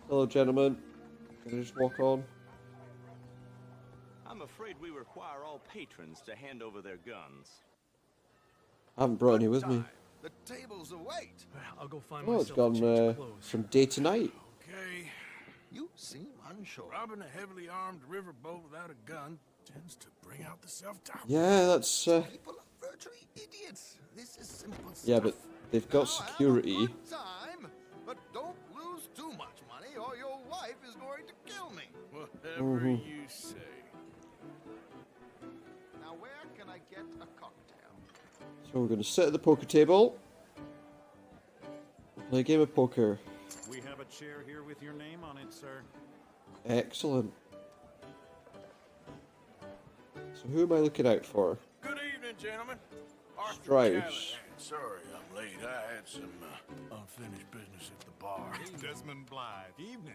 Hello, gentlemen. Can I just walk on? I'm afraid we require all patrons to hand over their guns. I haven't brought any with me. The tables await. I'll go find oh, it's a gone uh, from day to night. Okay. You seem unsure. Robbing a heavily armed riverboat without a gun tends to bring out the self-doubt. Yeah, that's. Uh, People are virtually idiots. This is simple yeah, stuff. but they've got security. Time, but don't lose too much money or your wife is going to kill me. Whatever Mhm. you say. Now, where can I get a cocktail? So we're going to sit at the poker table. Play a game of poker. We have a chair here with your name on it, sir. Excellent. So who am I looking out for? Good evening, gentlemen. Arthur Strauss. Callahan. Sorry I'm late. I had some uh, unfinished business at the bar. Desmond Blythe. Evening.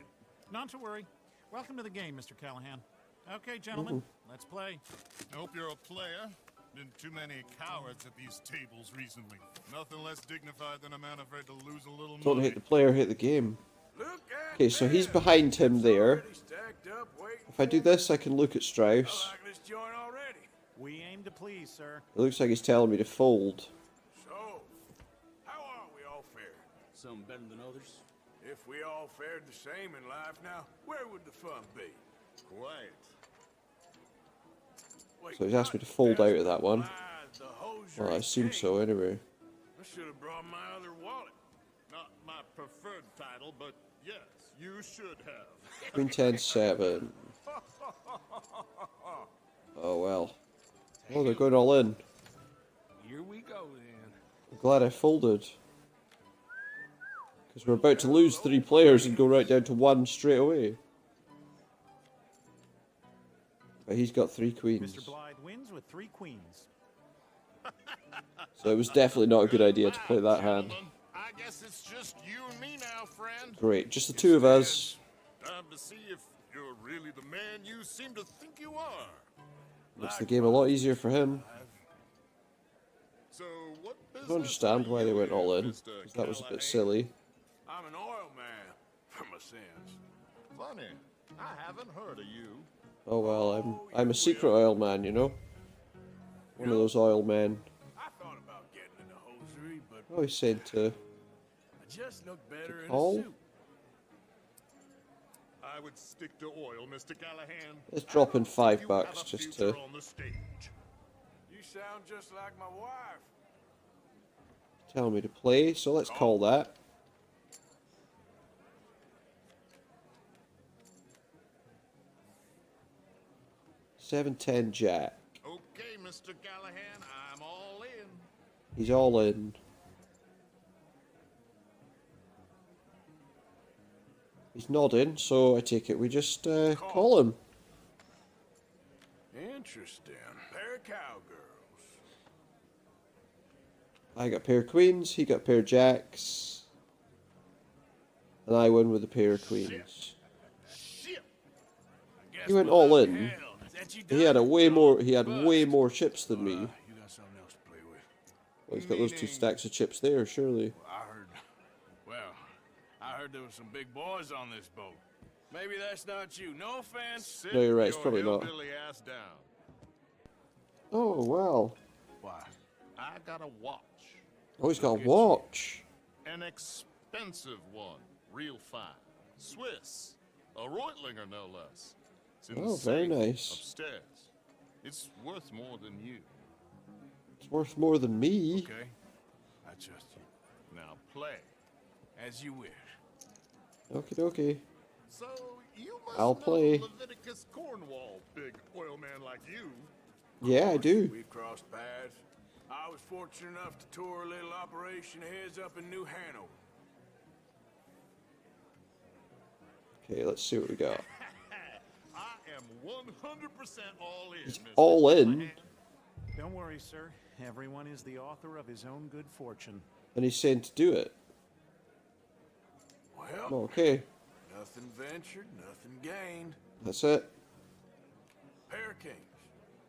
Not to worry. Welcome to the game, Mr. Callahan. Okay, gentlemen, let's play. I hope you're a player. Been too many cowards at these tables recently. Nothing less dignified than a man afraid to lose a little Don't money. hit the player, hit the game. Okay, so he's behind him there. up, If I do this, I can look at Strauss. like this joint already. We aim to please, sir. It looks like he's telling me to fold. So, how are we all fared? Some better than others. If we all fared the same in life now, where would the fun be? Quiet. Wait, So he's asked me to fold out of that one. Blythe, the hosiery Well, I assume so anyway. I should have brought my other wallet. Not my preferred title, but yes, you should have. Queen 10 7. Oh well. Oh, they're going all in. Here we go then. I'm glad I folded. Because we're about to lose three players and go right down to one straight away. But he's got three queens. Mr. Blythe wins with three queens. So it was definitely not a good idea to play that hand. I guess it's just you and me now, friend. Great, just the two of us. Time to see if you're really the man you seem to think you are. Makes the game a lot easier for him. So what I don't understand why they went all in. that was a bit silly. I'm an oil man, from a sense. Funny, I haven't heard of you. Oh well, I'm oh, I'm a secret oil man, you know. One of those oil men. I thought about getting into hosiery, but I always said to I just look better in call. a suit. I would stick to oil, Mr. Callahan. let's drop in five bucks just to on the stage. You sound just like my wife. tell me to play. So let's call oh. that. 710 Jack. Okay, Mr. Callahan, I'm all in. He's all in. He's nodding, so I take it we just uh, call him. Interesting. Pair of cowgirls. I got a pair of queens, he got a pair of jacks. And I win with a pair of queens. He went all in. He had a way more he had way more chips than me. You got something else to play with. Well, he's got those two stacks of chips there, surely. I heard. Well, I heard there were some big boys on this boat. Maybe that's not you. No offense. No, you're right, it's probably not. Hillbilly ass down. Oh well. Why? I got a watch. Oh he's got a watch. An expensive one. Real fine. Swiss. A Reutlinger, no less. It's in the Oh, very nice. Upstairs. It's worth more than you. It's worth more than me. Okay. I trust you. Now play. As you wish. Okay, dokie. So you must I'll know play. Leviticus Cornwall, big oil man like you. Yeah, I do. We've crossed paths. I was fortunate enough to tour a little operation heads up in New Hanover. Okay, let's see what we got. I am 100% all in. He's all in, Don't worry, sir. Everyone is the author of his own good fortune. and he's saying to do it. Well, Okay, nothing ventured, nothing gained. that's it. Pair of kings.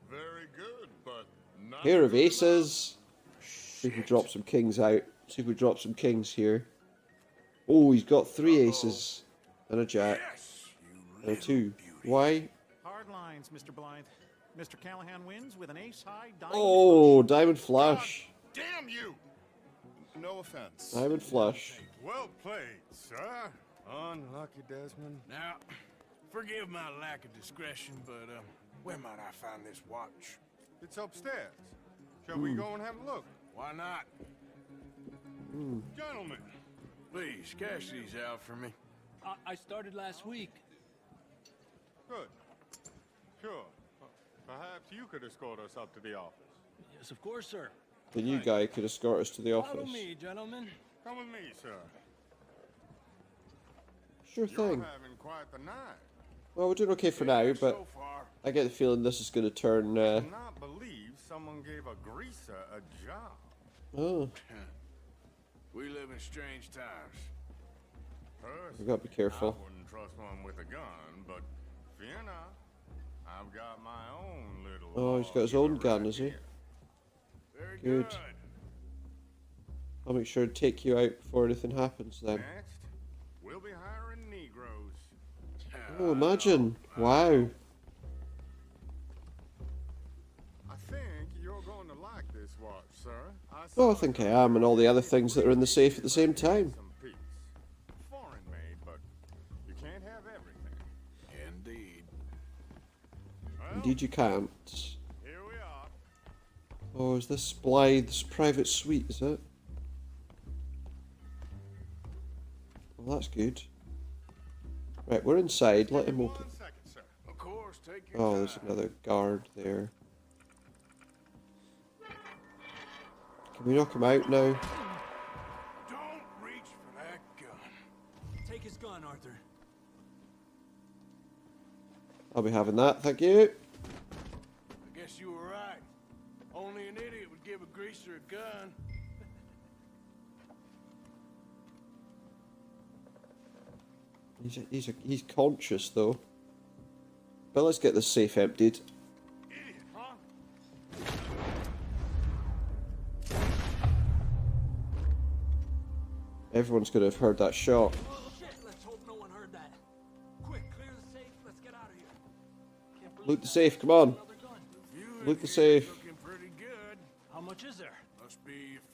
Very good, but not Pair of aces. See if we drop some kings out. See if we drop some kings here. Oh, he's got three aces and a jack and a two. Why? Hard lines, Mr. Blythe. Mr. Callahan wins with an ace-high diamond. Oh, diamond flush. Damn you! No offense. Diamond flush. Well played, sir. Unlucky Desmond. Now, forgive my lack of discretion, but um, where might I find this watch? It's upstairs. Shall we Hmm. go and have a look? Why not? Hmm. Gentlemen. Please, cash these out for me. I, I started last week. Good. Sure. Perhaps you could escort us up to the office. Yes, of course, sir. The new guy could escort us to the office. Follow office. me, gentlemen. Come with me, sir. Sure You're thing. having quite the night. Well, we're doing okay for now, but. I get the feeling this is going to turn. Uh, cannot believe someone gave a greaser a job. oh, We live in strange times. First, we got to be careful. I wouldn't trust one with a gun, but fear not. Oh, he's got his own gun, is he? Very Good. good. I'll make sure to take you out before anything happens then. Next, we'll be hiring Negroes. Oh, imagine! Uh, wow. I think you're going to like this watch, sir. I Oh, I think I am, and all the other things that are in the safe at the same time. some piece. Foreign made, but you can't have everything. Indeed. Indeed, you can't. Here we are. Oh, is this Blythe's private suite? Is it? Well, that's good. Right, we're inside. Let him open. Of course, Oh, there's another guard there. Can we knock him out now? Don't reach for that gun. Take his gun, Arthur. I'll be having that, thank you. Give a gun. He's a, he's a, he's conscious though. But let's get this safe emptied. Idiot, huh? Everyone's gonna have heard that shot. Shit, let's hope no one heard that. The safe. Let's get out of here. Can't believe Loot the safe, come on. another. Loot the safe. Looking pretty good. How much is there?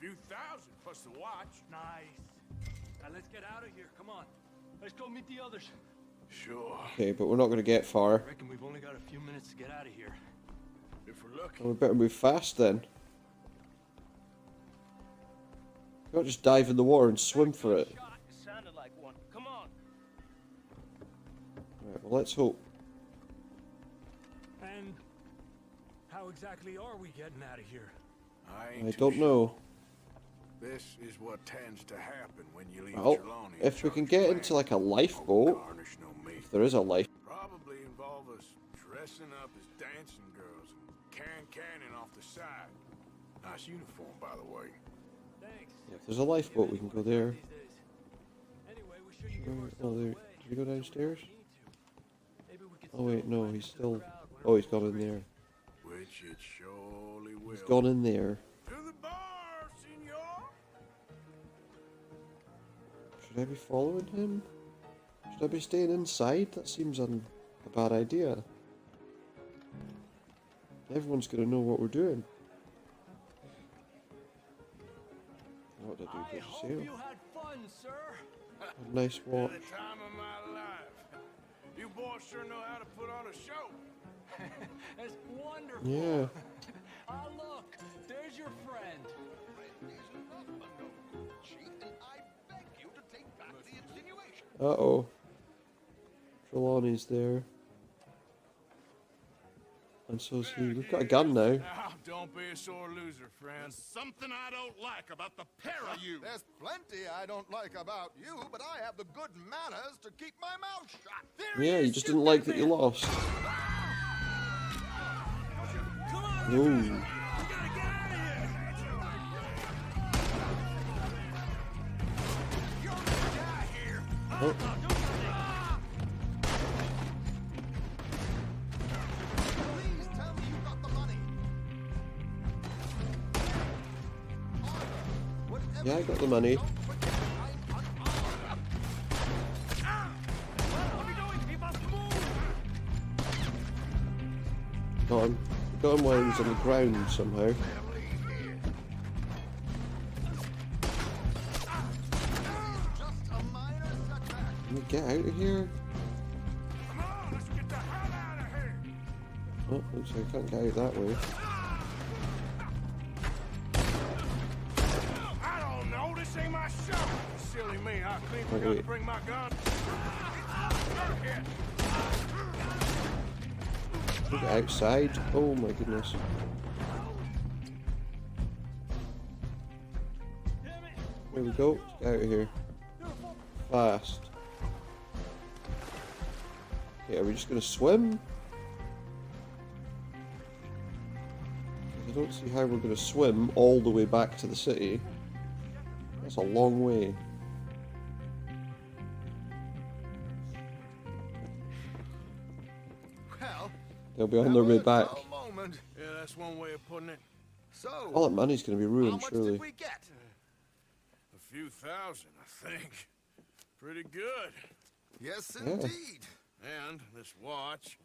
Must be a few thousand plus the watch. Nice. Now let's get out of here. Come on. Let's go meet the others. Sure. Okay, but we're not gonna get far. I reckon we've only got a few minutes to get out of here. If we're lucky. Well, we better move fast then. Can't just dive in the water and swim for it. Sounded like one. Come on. Right, well, let's hope. And How exactly are we getting out of here? I, I don't too know. This is what tends to happen when you leave Well, Trelawny if we can get into like a lifeboat, no if there is a life, Probably involve us dressing up as dancing girls and can cannon off the side. Nice uniform, by the way. Thanks. if there's a lifeboat, we can go there. Anyway, we should give Oh, there. Did we go downstairs? Maybe we could Oh wait, no, he's still. Oh, he's gone in there. Which it surely will. He's gone in there. Should I be following him? Should I be staying inside? That seems un- a bad idea. Everyone's gonna know what we're doing. What did I do? Did you say? You had fun, sir. A nice watch. The time of my life. You boys sure know how to put on a show. That's wonderful. Yeah. Ah, look, there's your friend. Uh oh. Trelawny's there. And so's he. We've got a gun now. Now, don't be a sore loser, friend. Something I don't like about the pair of you. There's plenty I don't like about you, but I have the good manners to keep my mouth shut. Yeah, you just didn't like that you lost. No. Oh. Yeah, I got the money. Got him. Got him while he was on the ground somehow. Can we get out of here? Oh, looks like I can't get out that way. Oh, I don't know. This ain't my show. Silly me. I to bring my gun. Get outside? Oh my goodness. Here we go. Get out of here. Fast. Okay, are we just gonna swim? I don't see how we're gonna swim all the way back to the city. That's a long way. Well, They'll be on their way back. moment. Yeah, that's one way of putting it. So, All that money's gonna be ruined, how much surely. did we get? A few thousand, I think. Pretty good. Yes, Yeah. indeed. And this watch,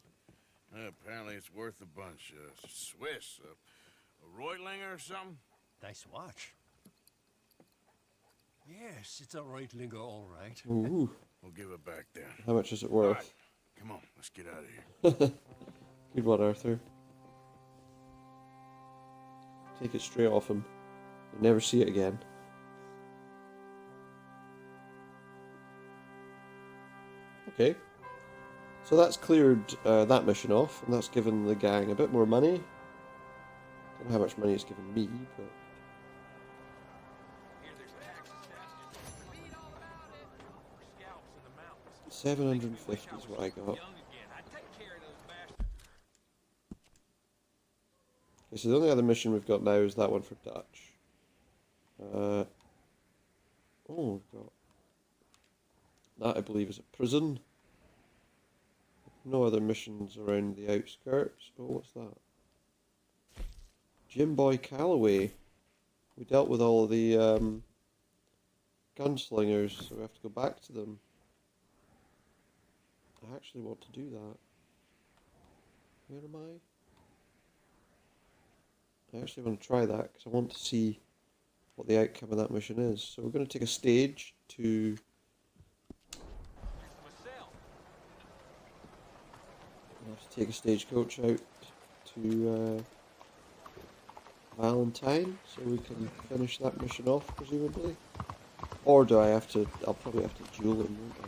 uh, apparently it's worth a bunch. Uh, Swiss, uh, a Reutlinger or something. Nice watch. Yes, it's a Reutlinger, all right. Ooh. We'll give it back then. How much is it worth? right, Come on, let's get out of here. Good one, Arthur. Take it straight off him. You'll never see it again. Okay. So that's cleared uh, that mission off, and that's given the gang a bit more money. Don't know how much money it's given me, but. Seven hundred and fifty is what I got. Okay, so the only other mission we've got now is that one for Dutch. Uh, oh, we've got that. I believe is a prison. No other missions around the outskirts. Oh, what's that? Jim Boy Calloway. We dealt with all the um, gunslingers, so we have to go back to them. I actually want to do that. Where am I? I actually want to try that because I want to see what the outcome of that mission is. So we're going to take a stage to. We'll have to take a stagecoach out to uh, Valentine so we can finish that mission off, presumably. Or do I have to? I'll probably have to duel him, won't I?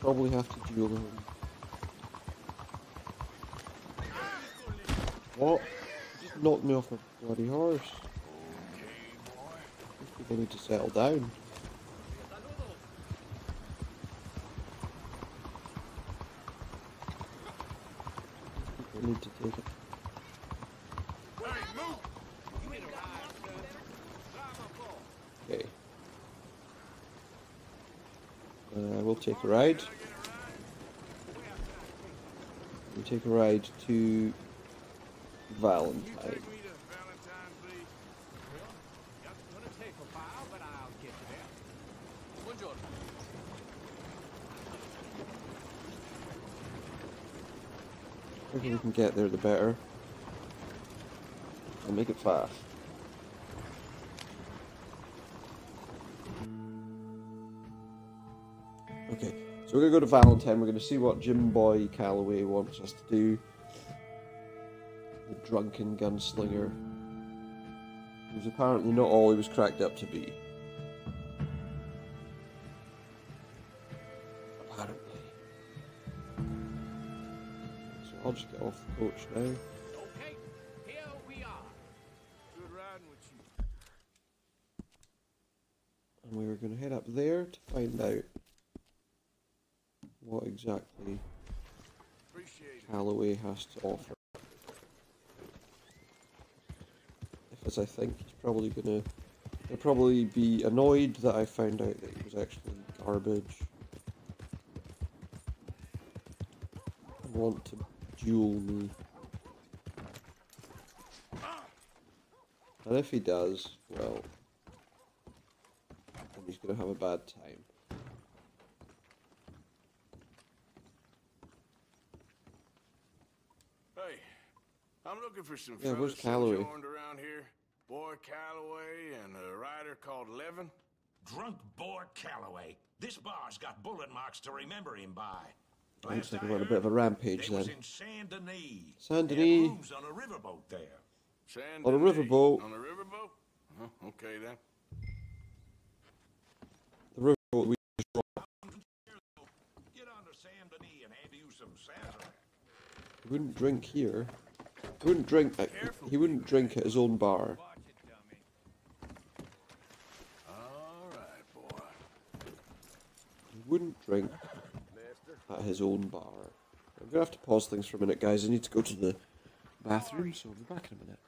Probably have to duel him. What? Just knocked me off my bloody horse. These people need to settle down. Need to take it. Okay. Uh, we'll take a ride. We'll take a ride to Valentine. The quicker we can get there, the better. And make it fast. Okay, so we're gonna go to Valentine. We're gonna see what Jim Boy Calloway wants us to do. The drunken gunslinger. He was apparently not all he was cracked up to be. Just get off the coach now. Okay, here we are. Good riding with you. And we were going to head up there to find out what exactly Calloway has to offer. Because I think he's probably going to he'll probably be annoyed that I found out that he was actually garbage. And want to duel me. And if he does, well, then he's going to have a bad time. Hey, I'm looking for some Yeah, where's fellas Calloway? joined around here. Boy Calloway and a rider called Levin. Drunk Boar Calloway. This bar's got bullet marks to remember him by. Looks like we're on a bit of a rampage then. in Saint Denis. Saint Denis. on a riverboat there. San On a riverboat. On a riverboat? Huh, okay then. The river we just robbed. Get on to Saint Denis and have you some Sazerac. He wouldn't drink here. He wouldn't drink. At, he wouldn't drink at his own bar. All right, boy. He wouldn't drink at his own bar. I'm gonna have to pause things for a minute, guys. I need to go to the bathroom, so I'll be back in a minute.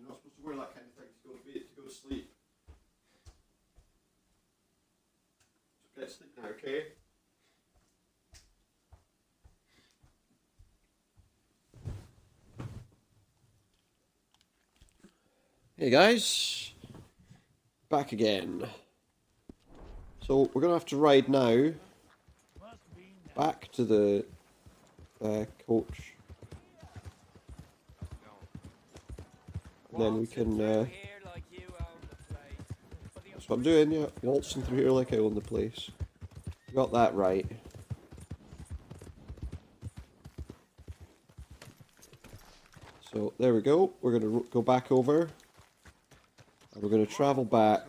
You're not supposed to wear that kind of thing to go to bed, to go to sleep. So get sleep now, okay? Hey guys, back again. So we're gonna have to ride now back to the uh, coach. And then we can. Uh, that's what I'm doing, yeah. Waltzing through here like I own the place. Got that right. So there we go. We're gonna go back over. And we're gonna travel back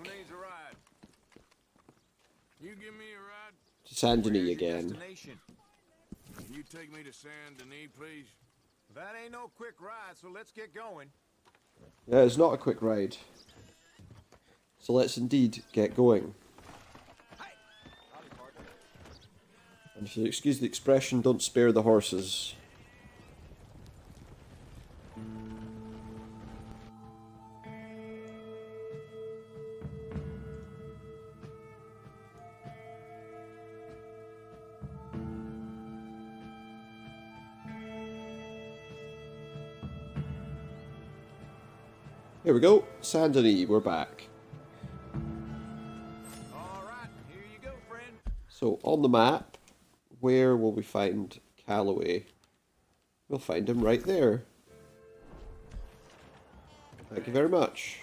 You give me a ride. to Saint Denis again. Destination. Can you take me to Saint Denis, please? That ain't no quick ride, so let's get going. Yeah, it's not a quick ride. So let's indeed get going. And if you excuse the expression, don't spare the horses. Here we go, Saint Denis, we're back. So on the map, where will we find Calloway? We'll find him right there. Thank you very much.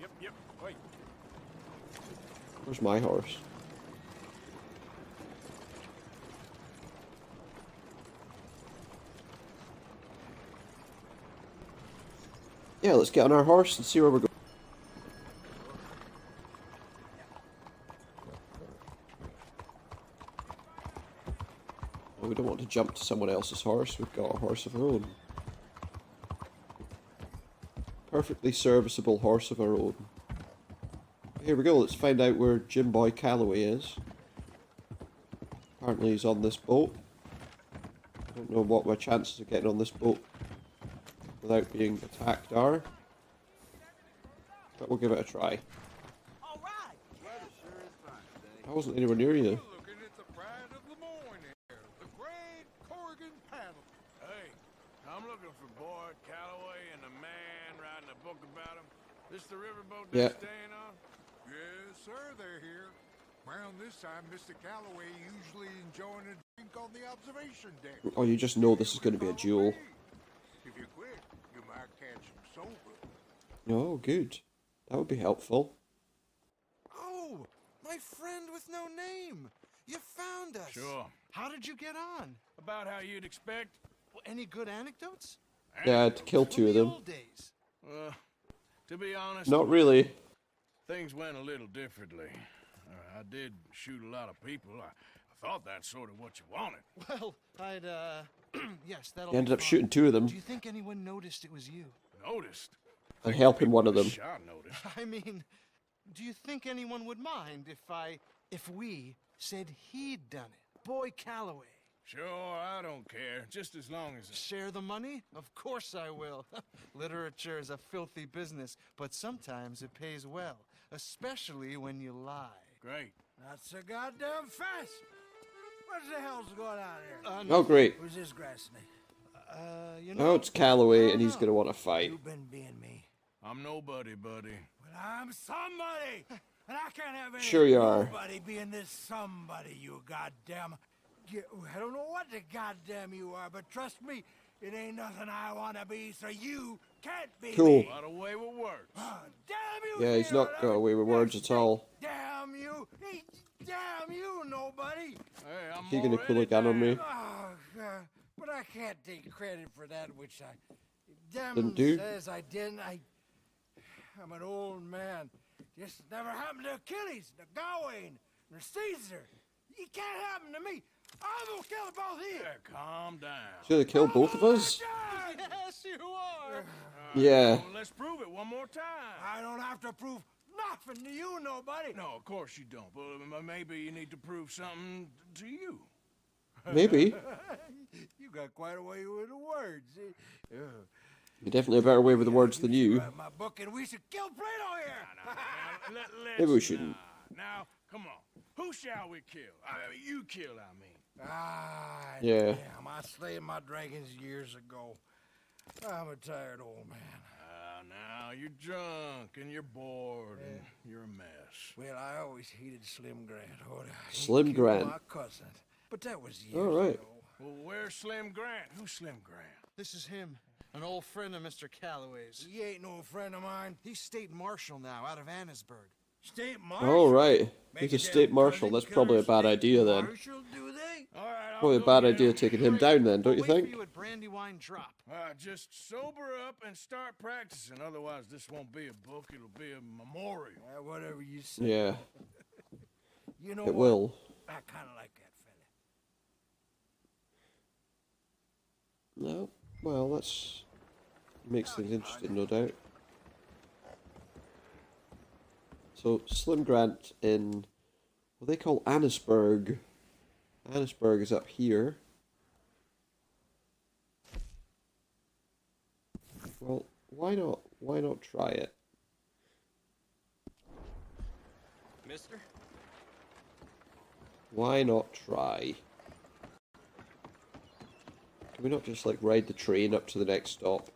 Yep, yep. Wait. Where's my horse? Yeah, let's get on our horse and see where we're going. Well, we don't want to jump to someone else's horse. We've got a horse of our own. Perfectly serviceable horse of our own. Here we go. Let's find out where Jim Boy Calloway is. Apparently he's on this boat. I don't know what my chances of getting on this boat without being attacked are. But we'll give it a try. I wasn't anywhere near you. Hey, I'm looking for Boyd Calloway and the man writing a book about him. This the riverboat they're Yeah. staying on? Yes, sir, they're here. Around this time, Mr. Calloway usually enjoying a drink on the observation deck. Oh, you just know this is going to be a duel. If you're quick, you might catch him sober. Oh, good. That would be helpful. Oh, my friend with no name. You found us. Sure. How did you get on? About how you'd expect. Well, any good anecdotes? Yeah, I had to kill two of them. Old days. Uh, to be honest, Not really. Things went a little differently. Uh, I did shoot a lot of people. I, I thought that's sort of what you wanted. Well, I'd, uh, yes, that'll He ended up fine. shooting two of them Do you think anyone noticed it was you? Noticed? I'm helping one of them. Shot noticed. I mean, do you think anyone would mind if I, if we said he'd done it? Boy Calloway. Sure, I don't care. Just as long as I... Share the money? Of course I will. Literature is a filthy business, but sometimes it pays well, especially when you lie. Great. Not so goddamn fast. What the hell's going on here? Uh, Oh, great. Who's this grass snake? Uh, you know. Oh, it's Calloway, and he's going to want to fight. You've been being me. I'm nobody, buddy. Well, I'm somebody, and I can't have any Sure you are. nobody being this somebody. You goddamn. You, I don't know what the goddamn you are, but trust me, it ain't nothing I want to be, so you can't be Cool. me. What a way with words. Ah, damn you! Yeah, he's not got away with words at all. Damn you! Hey, Damn you, nobody! Hey, I'm He gonna pull a gun on me? Oh, God. But I can't take credit for that which I damn Didn't do? says I didn't. I I'm an old man. This never happened to Achilles, to Gawain, or Caesar. It can't happen to me. I'm gonna kill them both here. Yeah, calm down. He's going to kill both of us? Oh, yes, you are. Yeah. Well, let's prove it one more time. I don't have to prove nothing to you, nobody. No, of course you don't. But uh, maybe you need to prove something to you. Maybe. you got quite a way with the words. eh? You're definitely a better way with the words than you. Write my book and we should kill Plato here. Let, let's Maybe we shouldn't. Now, come on. Who shall we kill? I mean, you kill, I mean. Ah, Yeah. damn, I slayed my dragons years ago. I'm a tired old man. Now you're drunk and you're bored and you're a mess. Well, I always hated Slim Grant. Oh, he Slim Grant. My cousin. But that was years All right. ago. Well, where's Slim Grant? Who's Slim Grant? This is him, an old friend of Mr. Calloway's. He ain't no friend of mine. He's state marshal now, out of Annesburg. State marshal. All right. Make a a state marshal. That's probably a bad idea then. Marshal, do they? All right, I'll Probably a bad idea taking him down then, don't you think? you Brandywine Drop. Uh, just sober up and start practicing. Otherwise, this won't be a book. It'll be a memorial. Uh, whatever you say. Yeah, You know it what? will. I kind of like that No. Well, that's makes things interesting, no doubt. So Slim Grant in what they call Annesburg. Annesburg is up here. Well, why not? Why not try it? Mister? Why not try? Can we not just like ride the train up to the next stop?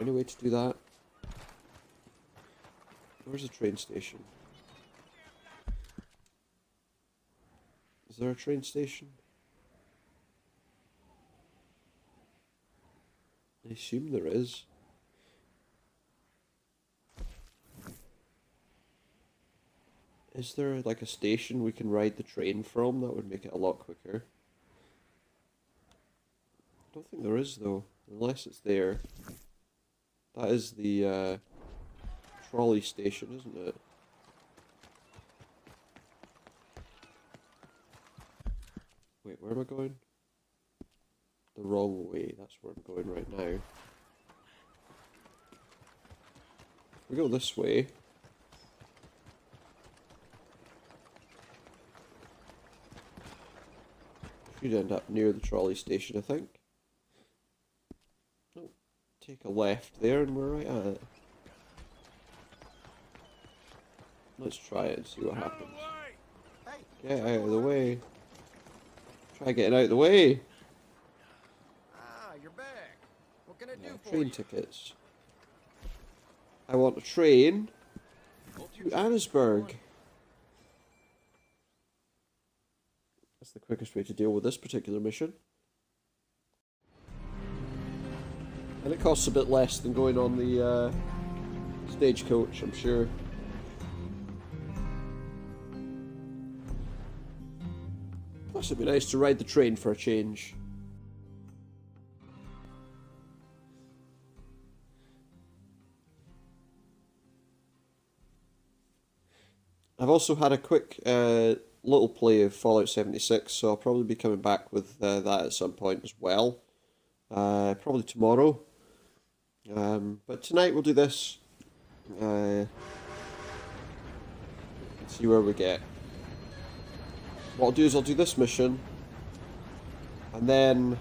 Any way to do that? Where's the train station? Is there a train station? I assume there is. Is there like a station we can ride the train from? That would make it a lot quicker. I don't think there is though, unless it's there. That is the uh, trolley station, isn't it? Wait, where am I going? The wrong way, that's where I'm going right now. We go this way. Should end up near the trolley station, I think. Oh, take a left there and we're right at it. Let's try it and see what happens. Get out of the way. Try getting out of the way. Ah, you're back. What can I do for train you? tickets. I want a train to Annesburg. That's the quickest way to deal with this particular mission. And it costs a bit less than going on the uh, stagecoach, I'm sure. Plus, it'd be nice to ride the train for a change. I've also had a quick uh, little play of Fallout 76, so I'll probably be coming back with uh, that at some point as well. Uh, probably tomorrow. Um, but tonight we'll do this. Uh, see where we get. What I'll do is I'll do this mission, and then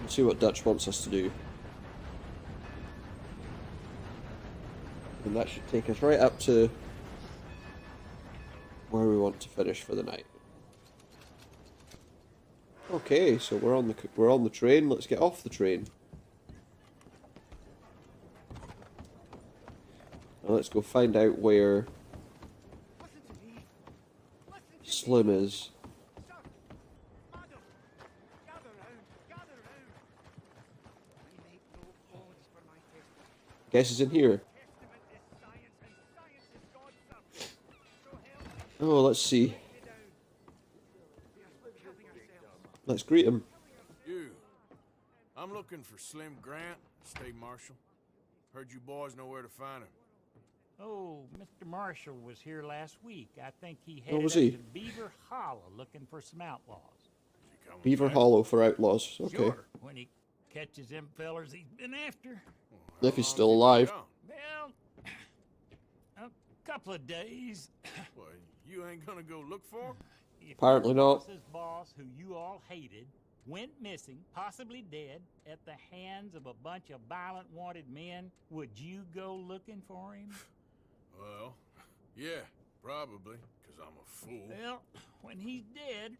we'll see what Dutch wants us to do. And that should take us right up to where we want to finish for the night. Okay, so we're on the we're on the train. Let's get off the train. Let's go find out where Slim is. Guess he's in here. Oh, let's see. Let's greet him. You. I'm looking for Slim Grant, State Marshal. Heard you boys know where to find him. Oh, Mr. Marshall was here last week. I think he headed was he? to Beaver Hollow looking for some outlaws. Beaver Hollow for outlaws. Okay. Sure. When he catches them fellers he's been after. If he's still alive. Well, a couple of days. What, you ain't gonna go look for him? Apparently your not. boss's boss, who you all hated, went missing, possibly dead, at the hands of a bunch of violent wanted men, would you go looking for him? Well, yeah, probably, because I'm a fool. Well, when he's dead,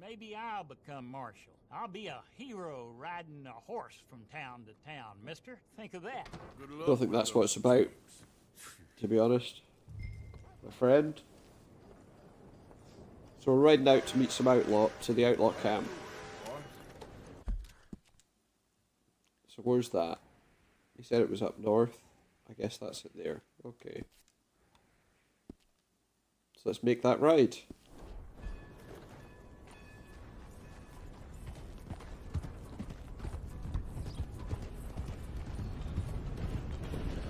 maybe I'll become marshal. I'll be a hero riding a horse from town to town, mister. Think of that. Good I don't think that's what it's about, to be honest. My friend. So we're riding out to meet some outlaw to the outlaw camp. So where's that? He said it was up north. I guess that's it there. Okay. Let's make that ride.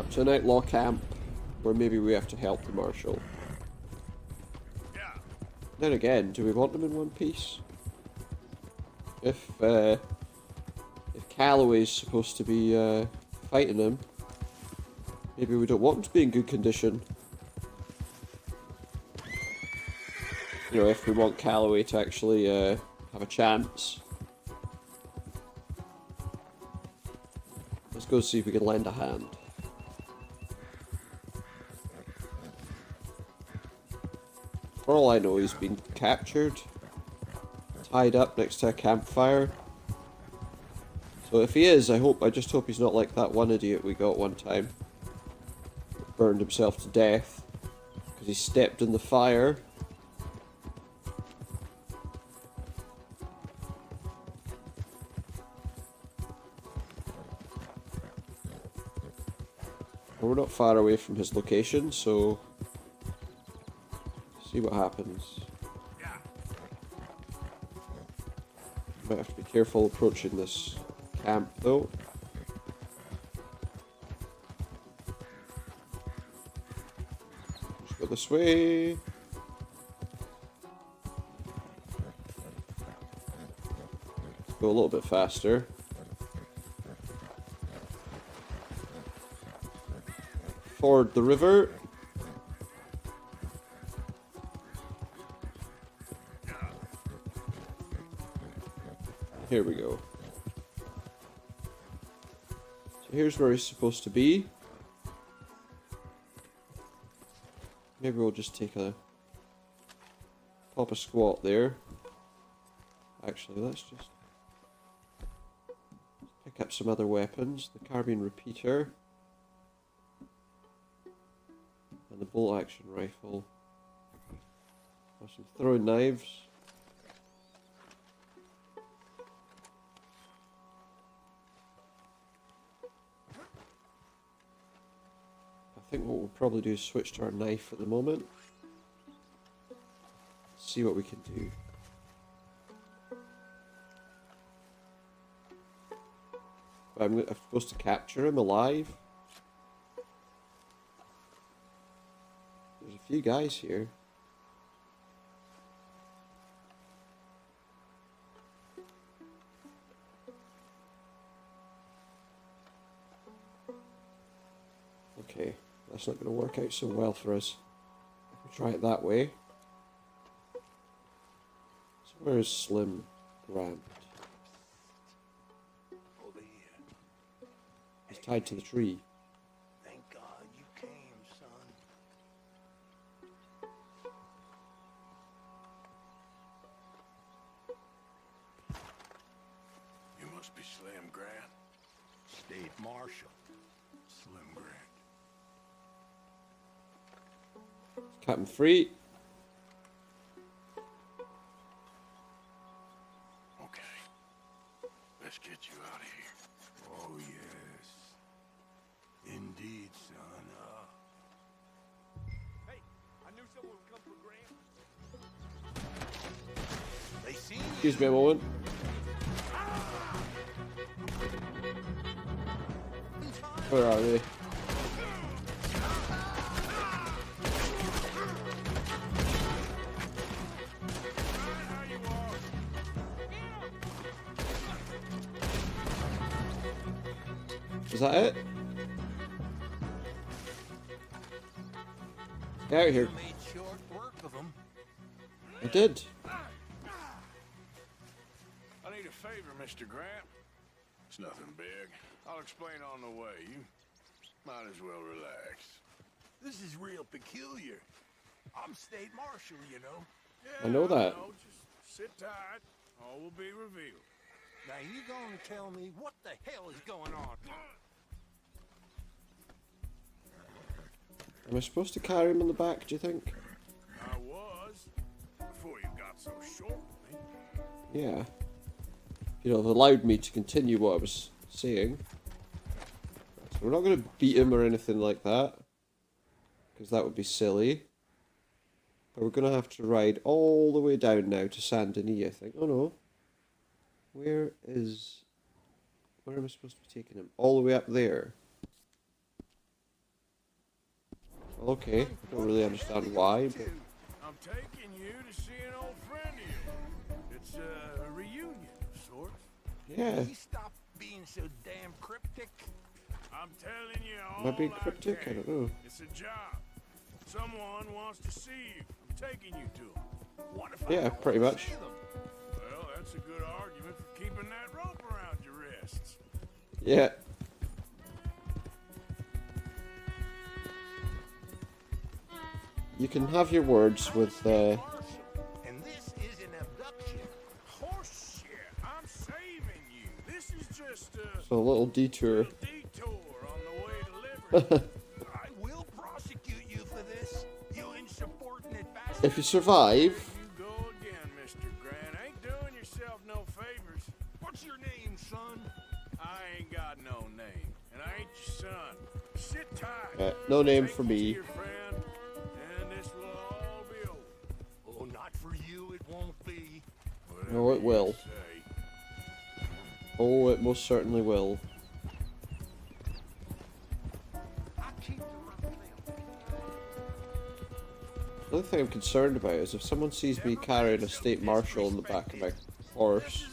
Up to an outlaw camp where maybe we have to help the marshal. Then again, do we want them in one piece? If uh, if Calloway's supposed to be uh, fighting them, maybe we don't want them to be in good condition. You know, if we want Calloway to actually uh, have a chance. Let's go see if we can lend a hand. For all I know, he's been captured, tied up next to a campfire. So if he is, I hope, I just hope he's not like that one idiot we got one time. Burned himself to death because he stepped in the fire. Not far away from his location, so see what happens. Might have to be careful approaching this camp though. Let's go this way. Let's go a little bit faster. Ford the river. Here we go. So here's where he's supposed to be. Maybe we'll just take a pop a squat there. Actually, let's just pick up some other weapons. The carbine repeater. And the bolt action rifle. Some throwing knives. I think what we'll probably do is switch to our knife at the moment. See what we can do. I'm supposed to capture him alive. There's a few guys here. Okay, that's not going to work out so well for us. If we try it that way. So where is Slim Grant? Over. He's tied to the tree. Free. Okay. Let's get you out of here. Oh, yes. Indeed, son. Uh, Hey, I knew someone would come for Graham. they seen Excuse me a moment. Peculiar. I'm state marshal, you know. I know that. No, just sit tight. All will be revealed. Now you gonna tell me what the hell is going on? Am I supposed to carry him on the back, do you think? I was before you got so short with me. Yeah. You know, have allowed me to continue what I was saying. So we're not going to beat him or anything like that. Because that would be silly. But we're going to have to ride all the way down now to Saint Denis, I think. Oh no. Where is... Where am I supposed to be taking him? All the way up there. Well, okay. I don't really understand why, but... I'm taking you to see an old friend of yours. It's uh, a reunion of sorts. Yeah. Can you stop being so damn cryptic? I'm telling you all Am I being cryptic? I can. don't know. It's a job. Someone wants to see you. I'm taking you to him. What if Yeah, I pretty much. Well, that's a good argument for keeping that rope around your wrists. Yeah. You can have your words with uh, And this is an abduction. Horse shit. I'm saving you. This is just a a little detour. detour son. Sit tight. uh, no name Take for you to me. your friend, and this will all be over. Oh, not for you, it won't be. No, it will. Oh, it most certainly will. The other thing I'm concerned about is if someone sees me carrying a state marshal in the back of my horse.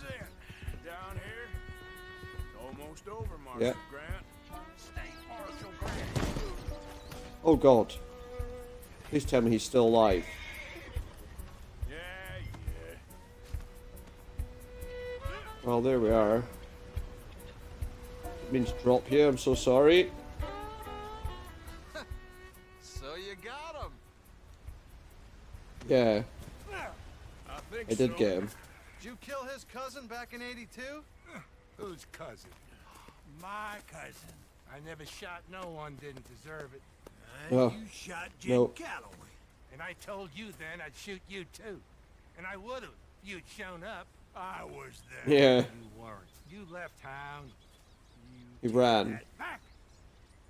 Yeah. Oh god. Please tell me he's still alive. Well, there we are. It means drop here, I'm so sorry. Yeah, I think I did so. get him. Did you kill his cousin back in 82? Whose cousin? My cousin. I never shot no one didn't deserve it. And Oh, you shot Jim no. Calloway. And I told you then I'd shoot you too. And I would have. if You'd shown up. I was there. Yeah. You weren't. You left town. You He ran. back.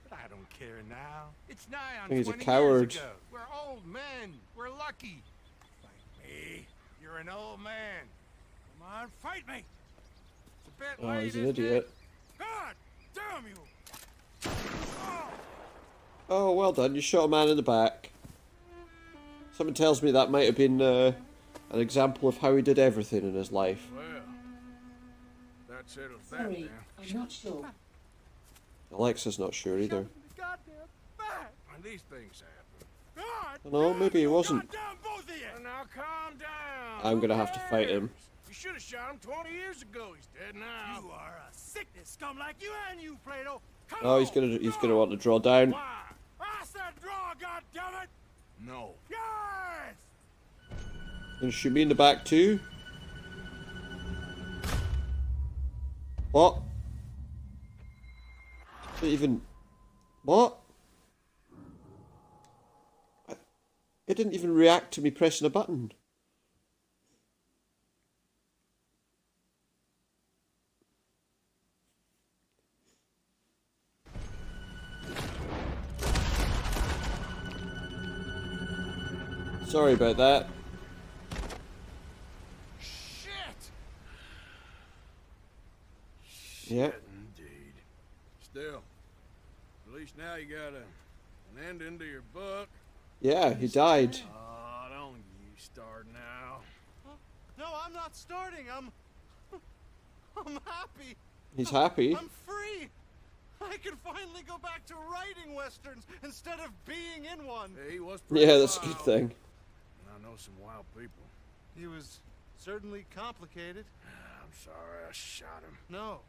But I don't care now. It's nigh on He's a 20 coward. Years ago. We're old men. We're lucky. Like. You're an old man. Come on, fight me. It's a bit Oh, late, he's an idiot. God damn you! Oh. Oh, well done. You shot a man in the back. Someone tells me that might have been uh, an example of how he did everything in his life. Well, that settles that Sorry, then. I'm not sure. Alexa's not sure either. Goddamn! And these things happen. God! No, maybe he wasn't. Down both of you! Well, now calm down. I'm gonna have to fight him. You should have shot him 20 years ago. He's dead now. You are a sickness scum like you and you, Plato. Come Oh, he's gonna he's gonna want to draw down. Why? I said draw, goddammit! No. Yes! Gonna shoot me in the back too. What? Didn't even. What? I- It didn't even react to me pressing a button. Sorry about that. Shit! Yeah. Indeed. Still, at least now you got a, an end into your book. Yeah, he died. Oh, don't you start now. No, I'm not starting. I'm. I'm happy. He's happy. I'm free. I can finally go back to writing westerns instead of being in one. He was Yeah, that's a good wild. thing. I know some wild people. He was certainly complicated. I'm sorry I shot him. No,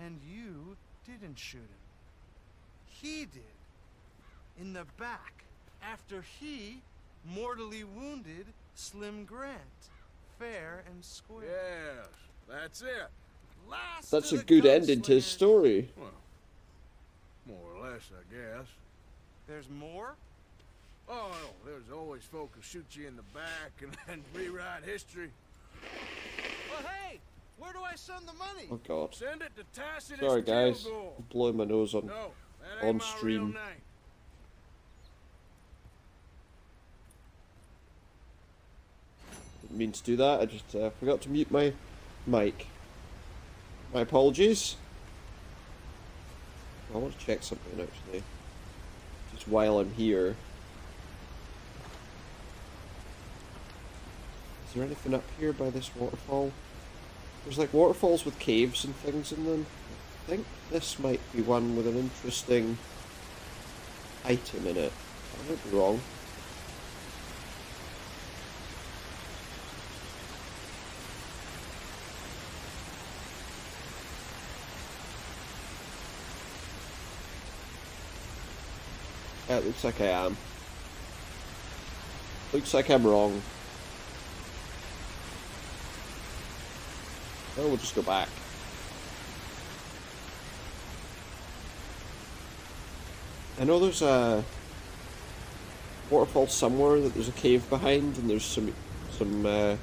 and you didn't shoot him. He did. In the back, after he mortally wounded Slim Grant. Fair and square. Yes, that's it. Last That's a good ending to his story. Well, more or less, I guess. There's more? Oh, no, there's always folk who shoot you in the back and then rewrite history. Well, hey, where do I send the money? Oh god. Send it to Tacitus Sorry guys. Kilgore. I'm blowing my nose on No, that ain't on my real stream. name. Didn't mean to do that. I just uh, forgot to mute my mic. My apologies. I want to check something actually. Just while I'm here. Is there anything up here by this waterfall? There's like waterfalls with caves and things in them. I think this might be one with an interesting item in it. I might be wrong. It looks like I am. Looks like I'm wrong. Oh, we'll just go back. I know there's a waterfall somewhere that there's a cave behind, and there's some some uh,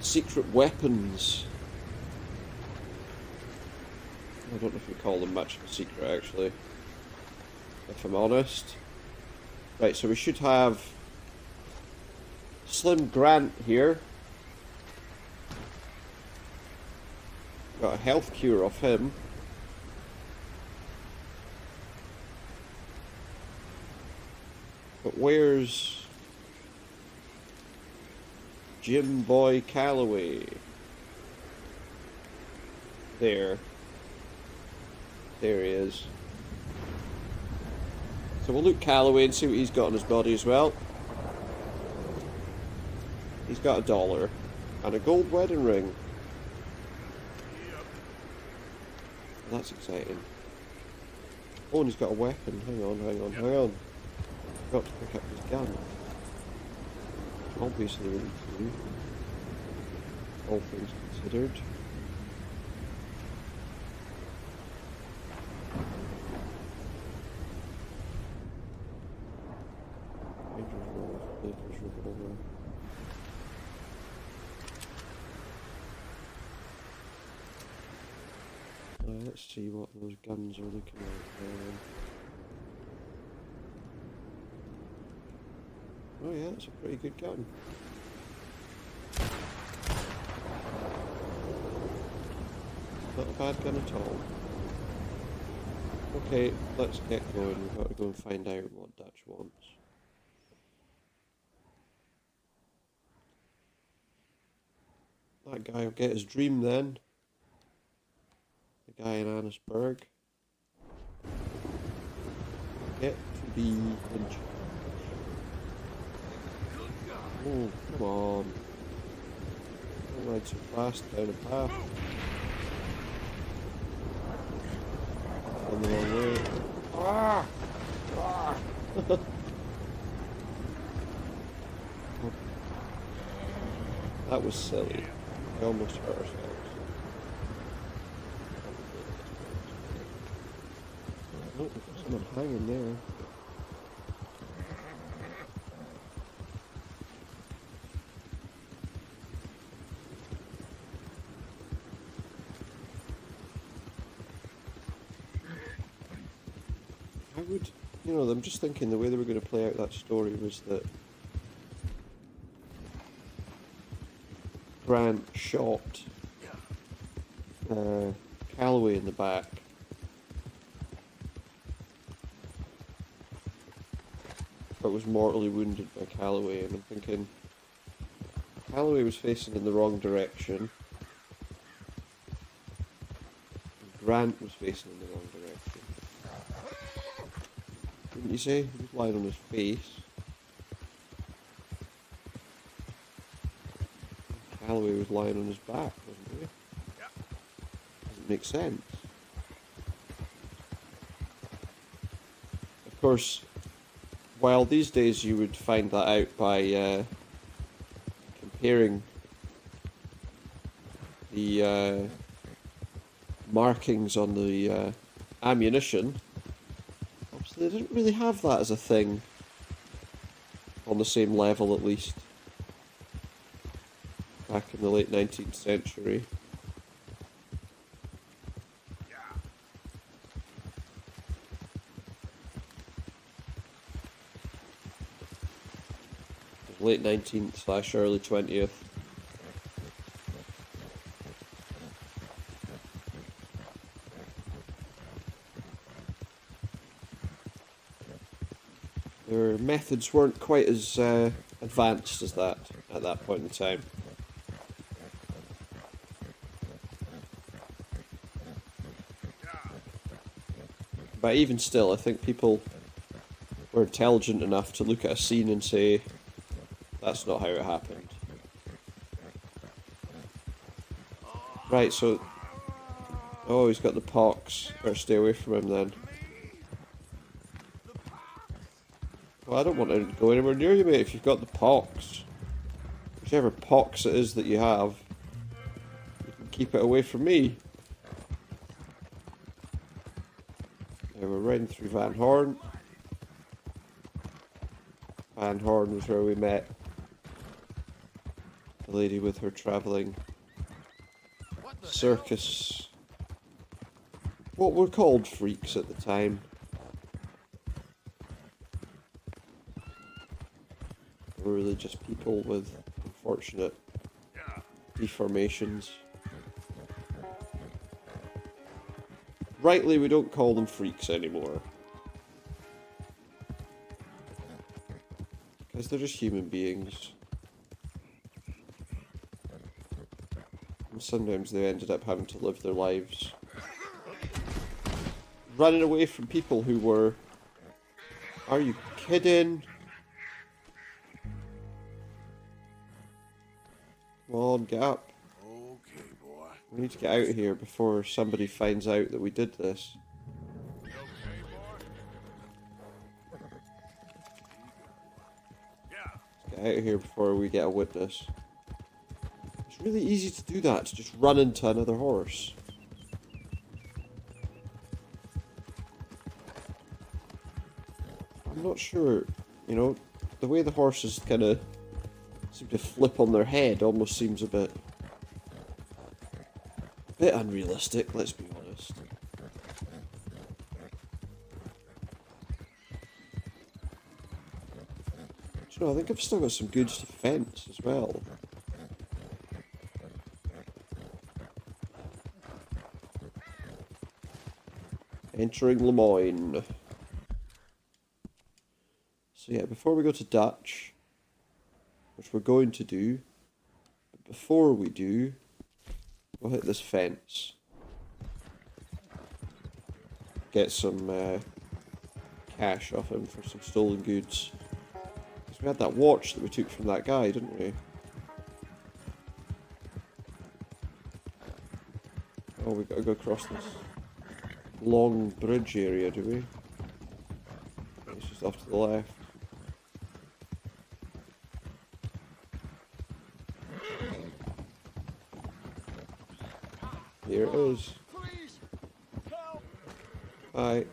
secret weapons. I don't know if you call them much of a secret, actually. If I'm honest. Right, so we should have Slim Grant here. Got a health cure off him. But where's Jim Boy Calloway? There. There he is. So we'll look Calloway and see what he's got on his body as well. He's got a dollar and a gold wedding ring. That's exciting. Oh, and he's got a weapon. Hang on, hang on, hang on. Got to pick up his gun. Obviously, we need to do. All things considered. See what those guns are looking like now. Oh yeah, that's a pretty good gun. Not a bad gun at all. Okay, let's get going. We've got to go and find out what Dutch wants. That guy will get his dream then. Guy in Annesburg. Get to be in charge. Oh, come on. Don't ride so fast down the path. On the wrong way. Ah! Ah! that was silly. We almost hurt ourselves. Oh, there's someone hanging there. I would, you know, I'm just thinking the way they were going to play out that story was that Grant shot uh, Calloway in the back. But was mortally wounded by Calloway, and I'm thinking Calloway was facing in the wrong direction. Grant was facing in the wrong direction. Didn't you say? He was lying on his face. Calloway was lying on his back, wasn't he? Yeah. Doesn't make sense. Of course, while these days you would find that out by uh, comparing the uh, markings on the uh, ammunition, obviously they didn't really have that as a thing. On the same level at least. Back in the late 19th century. Late 19th slash early 20th. Their methods weren't quite as uh, advanced as that at that point in time. But even still, I think people were intelligent enough to look at a scene and say, that's not how it happened. Right, so... Oh, he's got the pox. Better stay away from him then. Well, I don't want to go anywhere near you, mate, if you've got the pox. Whichever pox it is that you have, you can keep it away from me. Yeah, we're riding through Van Horn. Van Horn was where we met the lady with her travelling circus. What were called freaks at the time. They were really just people with unfortunate deformations. Rightly, we don't call them freaks anymore. Because they're just human beings. Sometimes they ended up having to live their lives running away from people who were. Are you kidding? Come on, get up. We need to get out of here before somebody finds out that we did this. Get out of here before we get a witness. Really easy to do that, to just run into another horse. I'm not sure, you know, the way the horses kind of seem to flip on their head almost seems a bit, a bit unrealistic, let's be honest. You know, I think I've still got some good defense as well. Entering Lemoyne. So yeah, before we go to Dutch, which we're going to do, but before we do, we'll hit this fence. Get some uh, cash off him for some stolen goods. Because we had that watch that we took from that guy, didn't we? Oh, we gotta go across this long bridge area, do we? It's just off to the left. Here it is. Hi.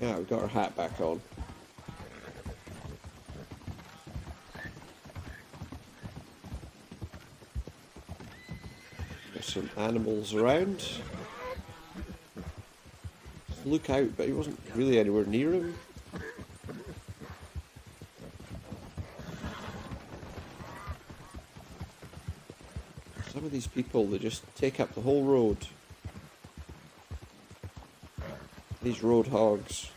Yeah, we got our hat back on. There's some animals around. Look out, but he wasn't really anywhere near him. Some of these people, they just take up the whole road. These road hogs.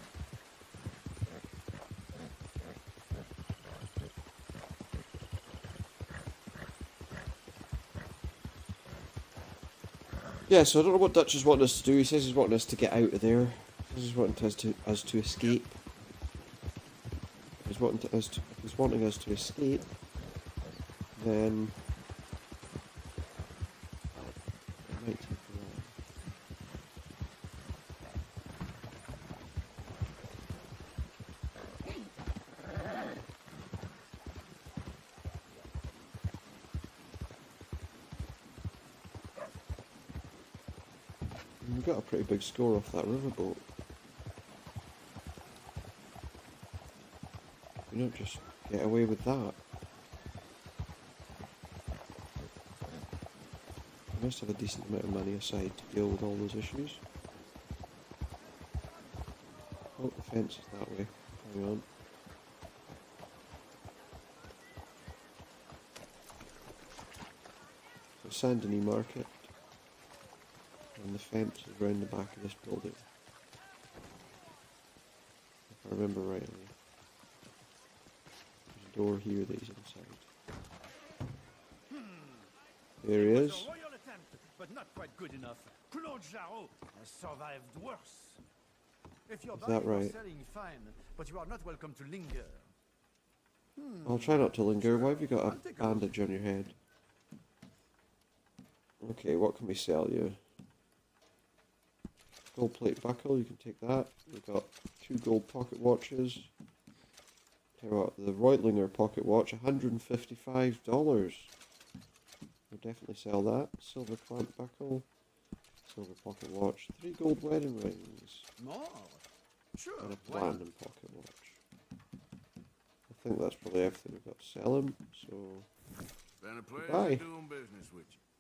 Yeah, so I don't know what Dutch is wanting us to do. He says he's wanting us to get out of there. He's wanting us to us to escape. He's wanting to, us to, he's wanting us to escape. Then it might take a while. We score off that riverboat. You don't just get away with that. We must have a decent amount of money aside to deal with all those issues. Oh, the fence is that way. Hang on. So Saint Denis Market. And the fence is around the back of this building. If I remember rightly. There's a door here that he's inside. There he is. A royal attempt, but not quite good enough. Claude Jarreau has survived worse. If your Is that right? selling fine, but you are not welcome to linger. Hmm. I'll try not to linger. Why have you got a bandage on your head? Okay, what can we sell you? Gold plate buckle, you can take that. We've got two gold pocket watches. Tell you what, the Reutlinger pocket watch, $155. We'll definitely sell that. Silver clamp buckle, silver pocket watch, three gold wedding rings, More? Sure. and a platinum pocket watch. I think that's probably everything we've got to sell him, so Been a pleasure doing business with you.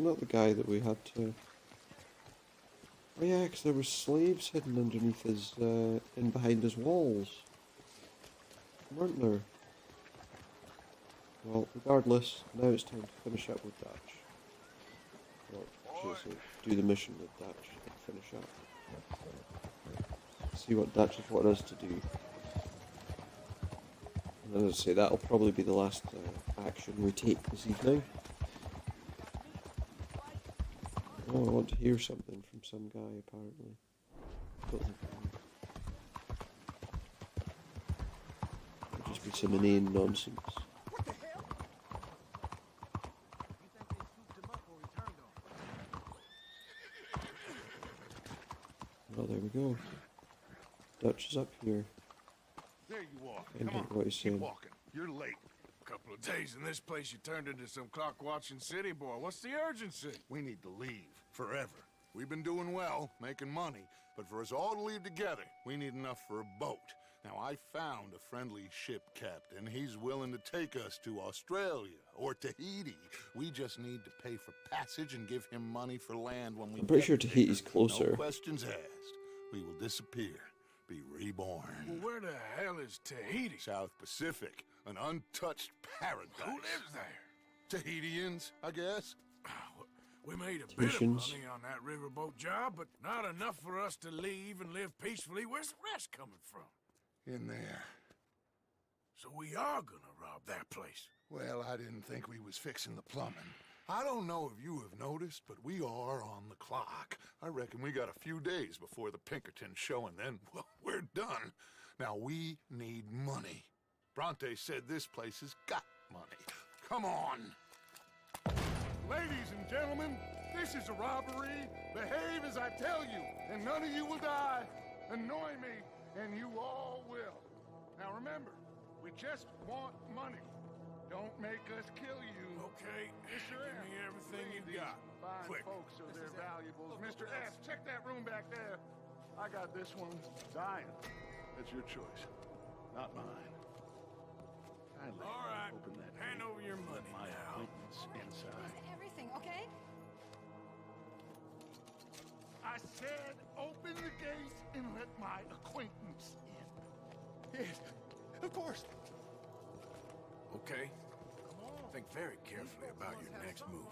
Wasn't the guy that we had to... Oh yeah, 'cause there were slaves hidden underneath his, uh, in behind his walls. Weren't there? Well, regardless, now it's time to finish up with Dutch. Well, I do the mission with Dutch and finish up. See what Dutch has wanted us to do. And as I say, that'll probably be the last uh, action we take this evening. Oh, I want to hear something from some guy, apparently. It'll um, just be some inane nonsense. Well, there we go. Dutch is up here. There you are. Come on, what he's keep saying. walking. You're late. Couple of days in this place, you turned into some clock-watching city boy. What's the urgency? We need to leave forever. We've been doing well, making money, but for us all to leave together, we need enough for a boat. Now, I found a friendly ship captain. He's willing to take us to Australia or Tahiti. We just need to pay for passage and give him money for land when we I'm pretty sure. Tahiti's closer. No questions asked. We will disappear, be reborn. Well, where the hell is Tahiti? South Pacific, an untouched paradise. Who lives there? Tahitians, I guess. Ah, we made a Tahitians. bit of money on that riverboat job, but not enough for us to leave and live peacefully. Where's the rest coming from? In there. So we are gonna rob that place. Well, I didn't think we was fixing the plumbing. I don't know if you have noticed, but we are on the clock. I reckon we got a few days before the Pinkerton show, and then, well, we're done. Now, we need money. Bronte said this place has got money. Come on. Ladies and gentlemen, this is a robbery. Behave as I tell you, and none of you will die. Annoy me, and you all will. Now remember, we just want money. Don't make us kill you. Okay, Mr. give F, me everything you leave got. these Fine Quick. folks are their valuables. Mr. S, check that room back there. I got this one dying. That's your choice, not mine. Kindly All right, open that hand gate over your and let money my now. acquaintance inside. Everything, okay? I said open the gate and let my acquaintance in. Yes, of course. Okay. Think very carefully about your next move.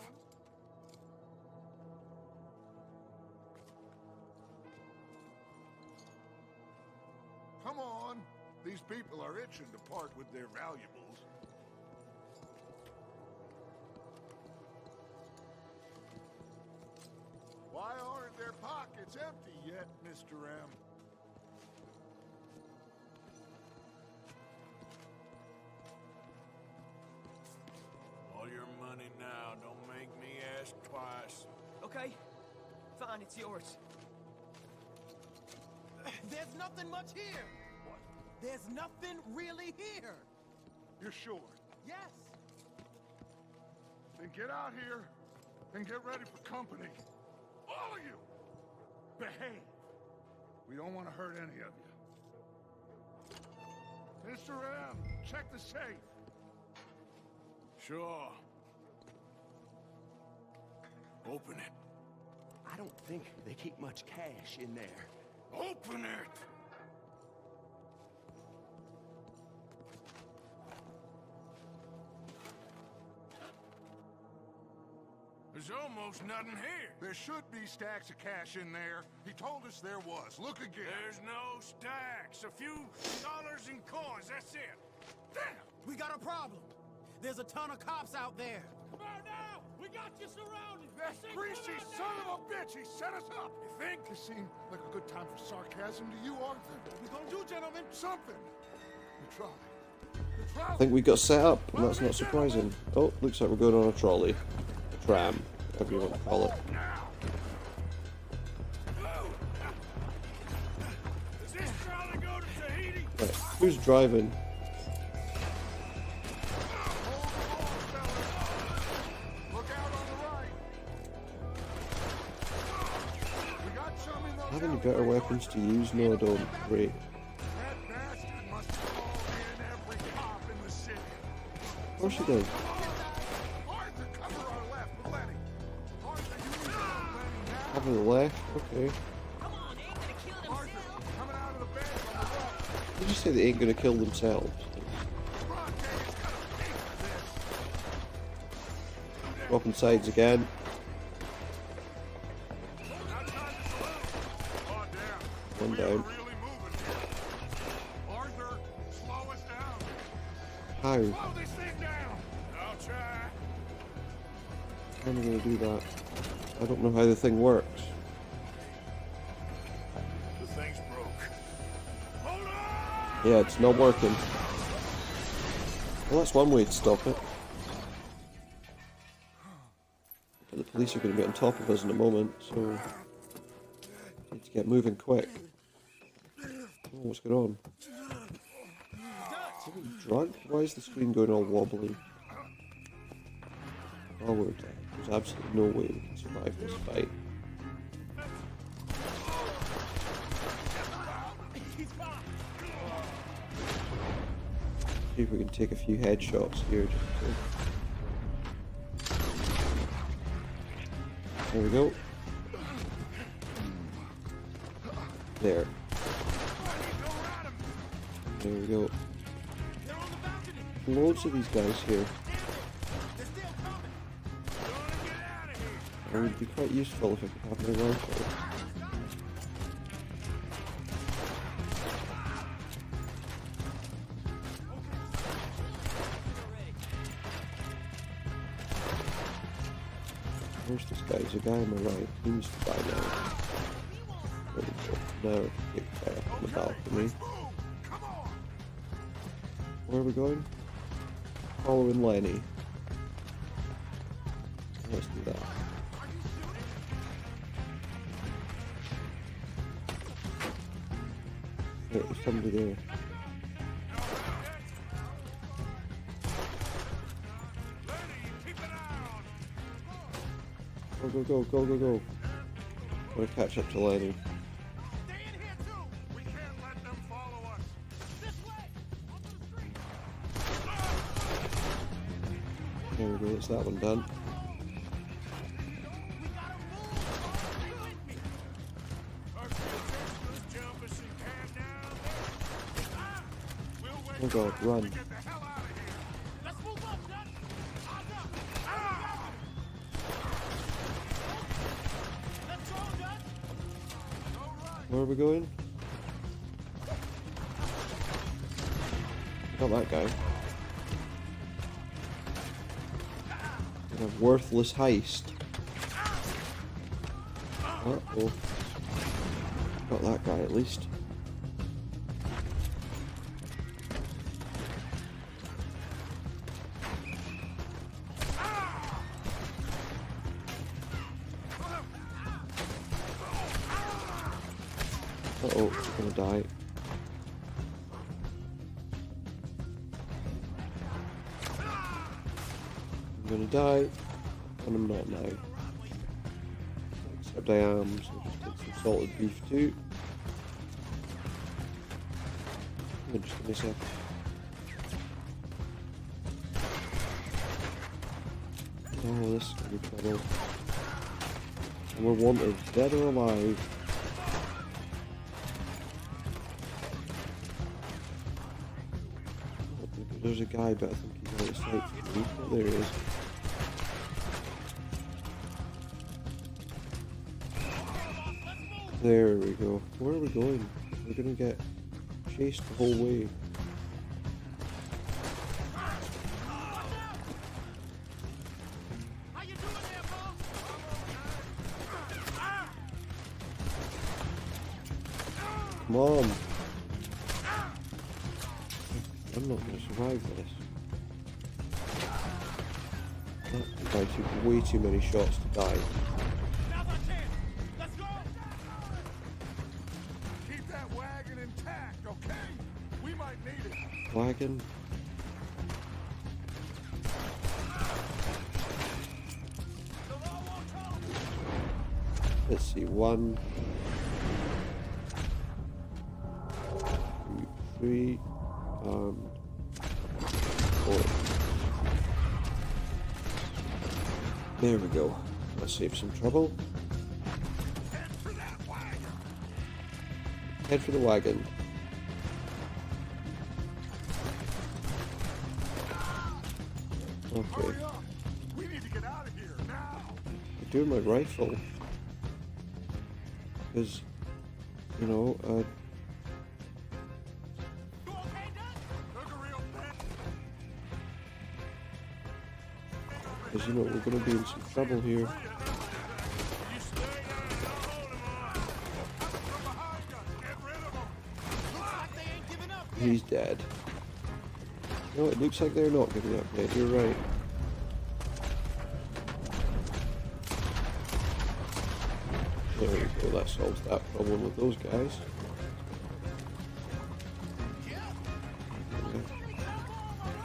Come on. These people are itching to part with their valuables. Why aren't their pockets empty yet, Mr. M? All your money now. Don't make me ask twice. Okay, fine, it's yours. There's nothing much here. What? There's nothing really here. You're sure? Yes. Then get out here and get ready for company. All of you! Behave. We don't want to hurt any of you. Mr. M, check the safe. Sure. Open it. I don't think they keep much cash in there. Open it! There's almost nothing here. There should be stacks of cash in there. He told us there was. Look again. There's no stacks. A few dollars in coins, that's it. Damn! We got a problem. There's a ton of cops out there. Come on now! We got you surrounded! That greasy son of a bitch! He set us up! You think? This seemed like a good time for sarcasm to you, Arthur. What we gonna do, gentlemen? Something. We try. I think we got set up, and that's not surprising. Oh, looks like we're going on a trolley. Tram, whatever you want to call it. Right, who's driving? Have any better weapons to use? No, I don't. Great. Of course he does. Cover the left? Okay. Did you say they ain't gonna kill themselves? Swapping sides again. One down. How? How am I gonna do that? I don't know how the thing works. Yeah, it's not working. Well, that's one way to stop it. But the police are going to be on top of us in a moment, so need to get moving quick. Oh, what's going on? He drunk? Why is the screen going all wobbly? Oh, we're dead. There's absolutely no way we can survive this fight. See if we can take a few headshots here. To... There we go. There. There we go. Loads of these guys here. It would be quite useful if I could have my rifle. A guy on my right. He needs to die now. The on the balcony. Where are we going? Following Lenny. Let's do that. There's somebody there. Go, go, go, go, go, go. Gotta catch up to Lenny. There we go, that's that one done. Oh god, run. We going? Not that guy. A worthless heist. Uh oh. Got that guy at least. So just take some salted beef too. Oh, just give sec. Oh, this is gonna be trouble. And we're wanted, dead or alive. There's a guy, but I think he's out of sight there he is. There we go. Where are we going? We're gonna get chased the whole way. Come on. I'm not to survive this. Guy took way too many shots to die. Wagon? Let's see, one, two, three, um, four. There we go. Let's save some trouble. Head for the wagon. Okay. We need to get out of here now. Doing my rifle. Because, you know, uh, because, you know, we're going to be in some trouble here. He's dead. No, it looks like they're not giving up yet. You're right. There we go. That solves that problem with those guys.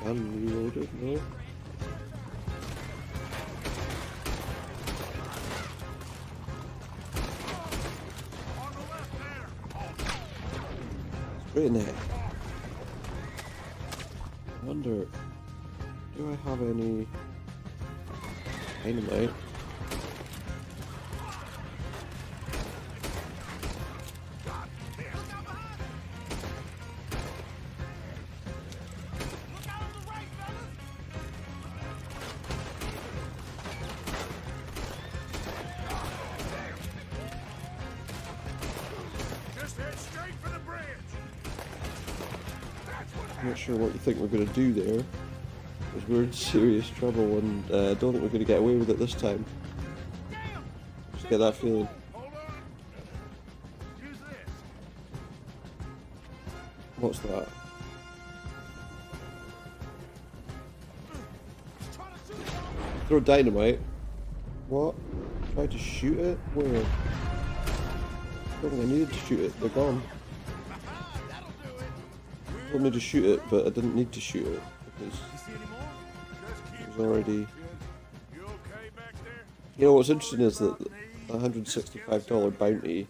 Gun reloaded, no? Straight in there. Wonder, do I have any dynamite? Think we're going to do there. Because we're in serious trouble and uh, I don't think we're going to get away with it this time. Just get that feeling. What's that? Throw dynamite. What? Try to shoot it? Where? I don't think I needed to shoot it. They're gone. Told me to shoot it, but I didn't need to shoot it because it was already. You know what's interesting is that the $165 bounty is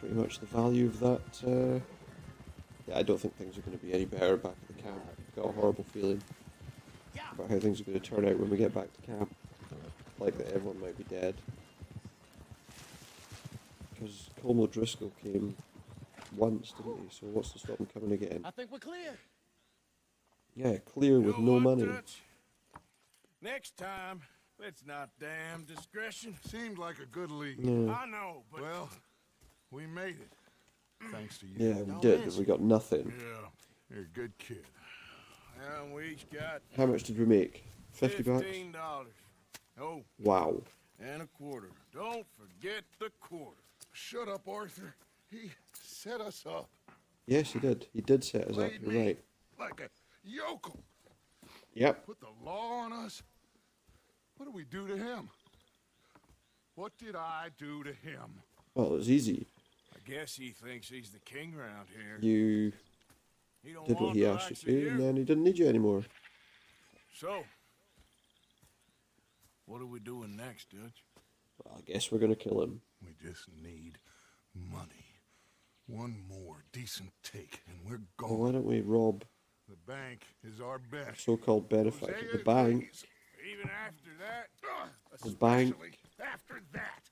pretty much the value of that. Uh... Yeah, I don't think things are going to be any better back at the camp. I've got a horrible feeling about how things are going to turn out when we get back to camp. Like that everyone might be dead. Because Colm O'Driscoll came once, didn't he? So what's to stop him coming again? I think we're clear. Yeah, clear with no money. Next time, let's not damn discretion. Seemed like a good lead. Yeah. I know, but well, we made it. Thanks to you. Yeah, we did, but we got nothing. Yeah, you're a good kid. And we each got How much did we make? 50 bucks? fifteen dollars. Oh, Wow. and a quarter. Don't forget the quarter. Shut up, Arthur. He set us up Yes, he did. He did set us up. You're right. like a yokel. Yep. Put the law on us. What did we do to him? What did I do to him? Well, it was easy. I guess he thinks he's the king around here. You He don't did what he asked you to, hear. and then he didn't need you anymore. So, what are we doing next, Dutch? Well, I guess we're gonna kill him. We just need money. One more decent take, and we're Well, why don't we rob The bank is our the bet. so-called benefactor, the bank? Even after that? The bank. After that.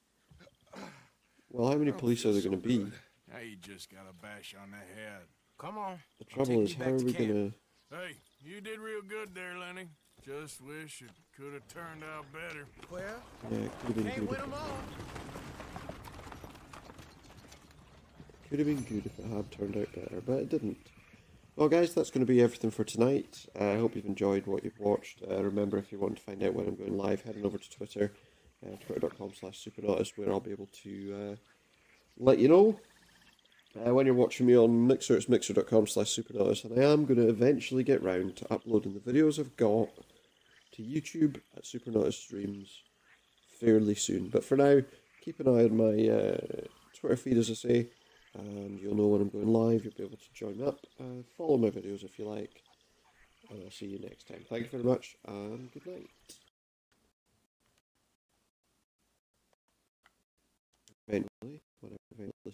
Well, how many oh, police are there gonna be? Now you just got a bash on the head. Come on. The trouble is, how are we gonna? Hey, you did real good there, Lenny. Just wish it could have turned out better. Well, Yeah, it could have been can't good. win If, them all. Could have been good if it had turned out better, but it didn't. Well, guys, that's going to be everything for tonight. Uh, I hope you've enjoyed what you've watched. Uh, remember, if you want to find out when I'm going live, head on over to Twitter, uh, twitter.com slash supernautus, where I'll be able to uh, let you know. Uh, when you're watching me on Mixer, it's mixer.com slash supernautus, and I am going to eventually get round to uploading the videos I've got to YouTube at Supernautus Streams fairly soon. But for now, keep an eye on my Twitter feed, as I say, and you'll know when I'm going live. You'll be able to join up. Uh, follow my videos if you like, and I'll see you next time. Thank you very much, and good night. Eventually, I eventually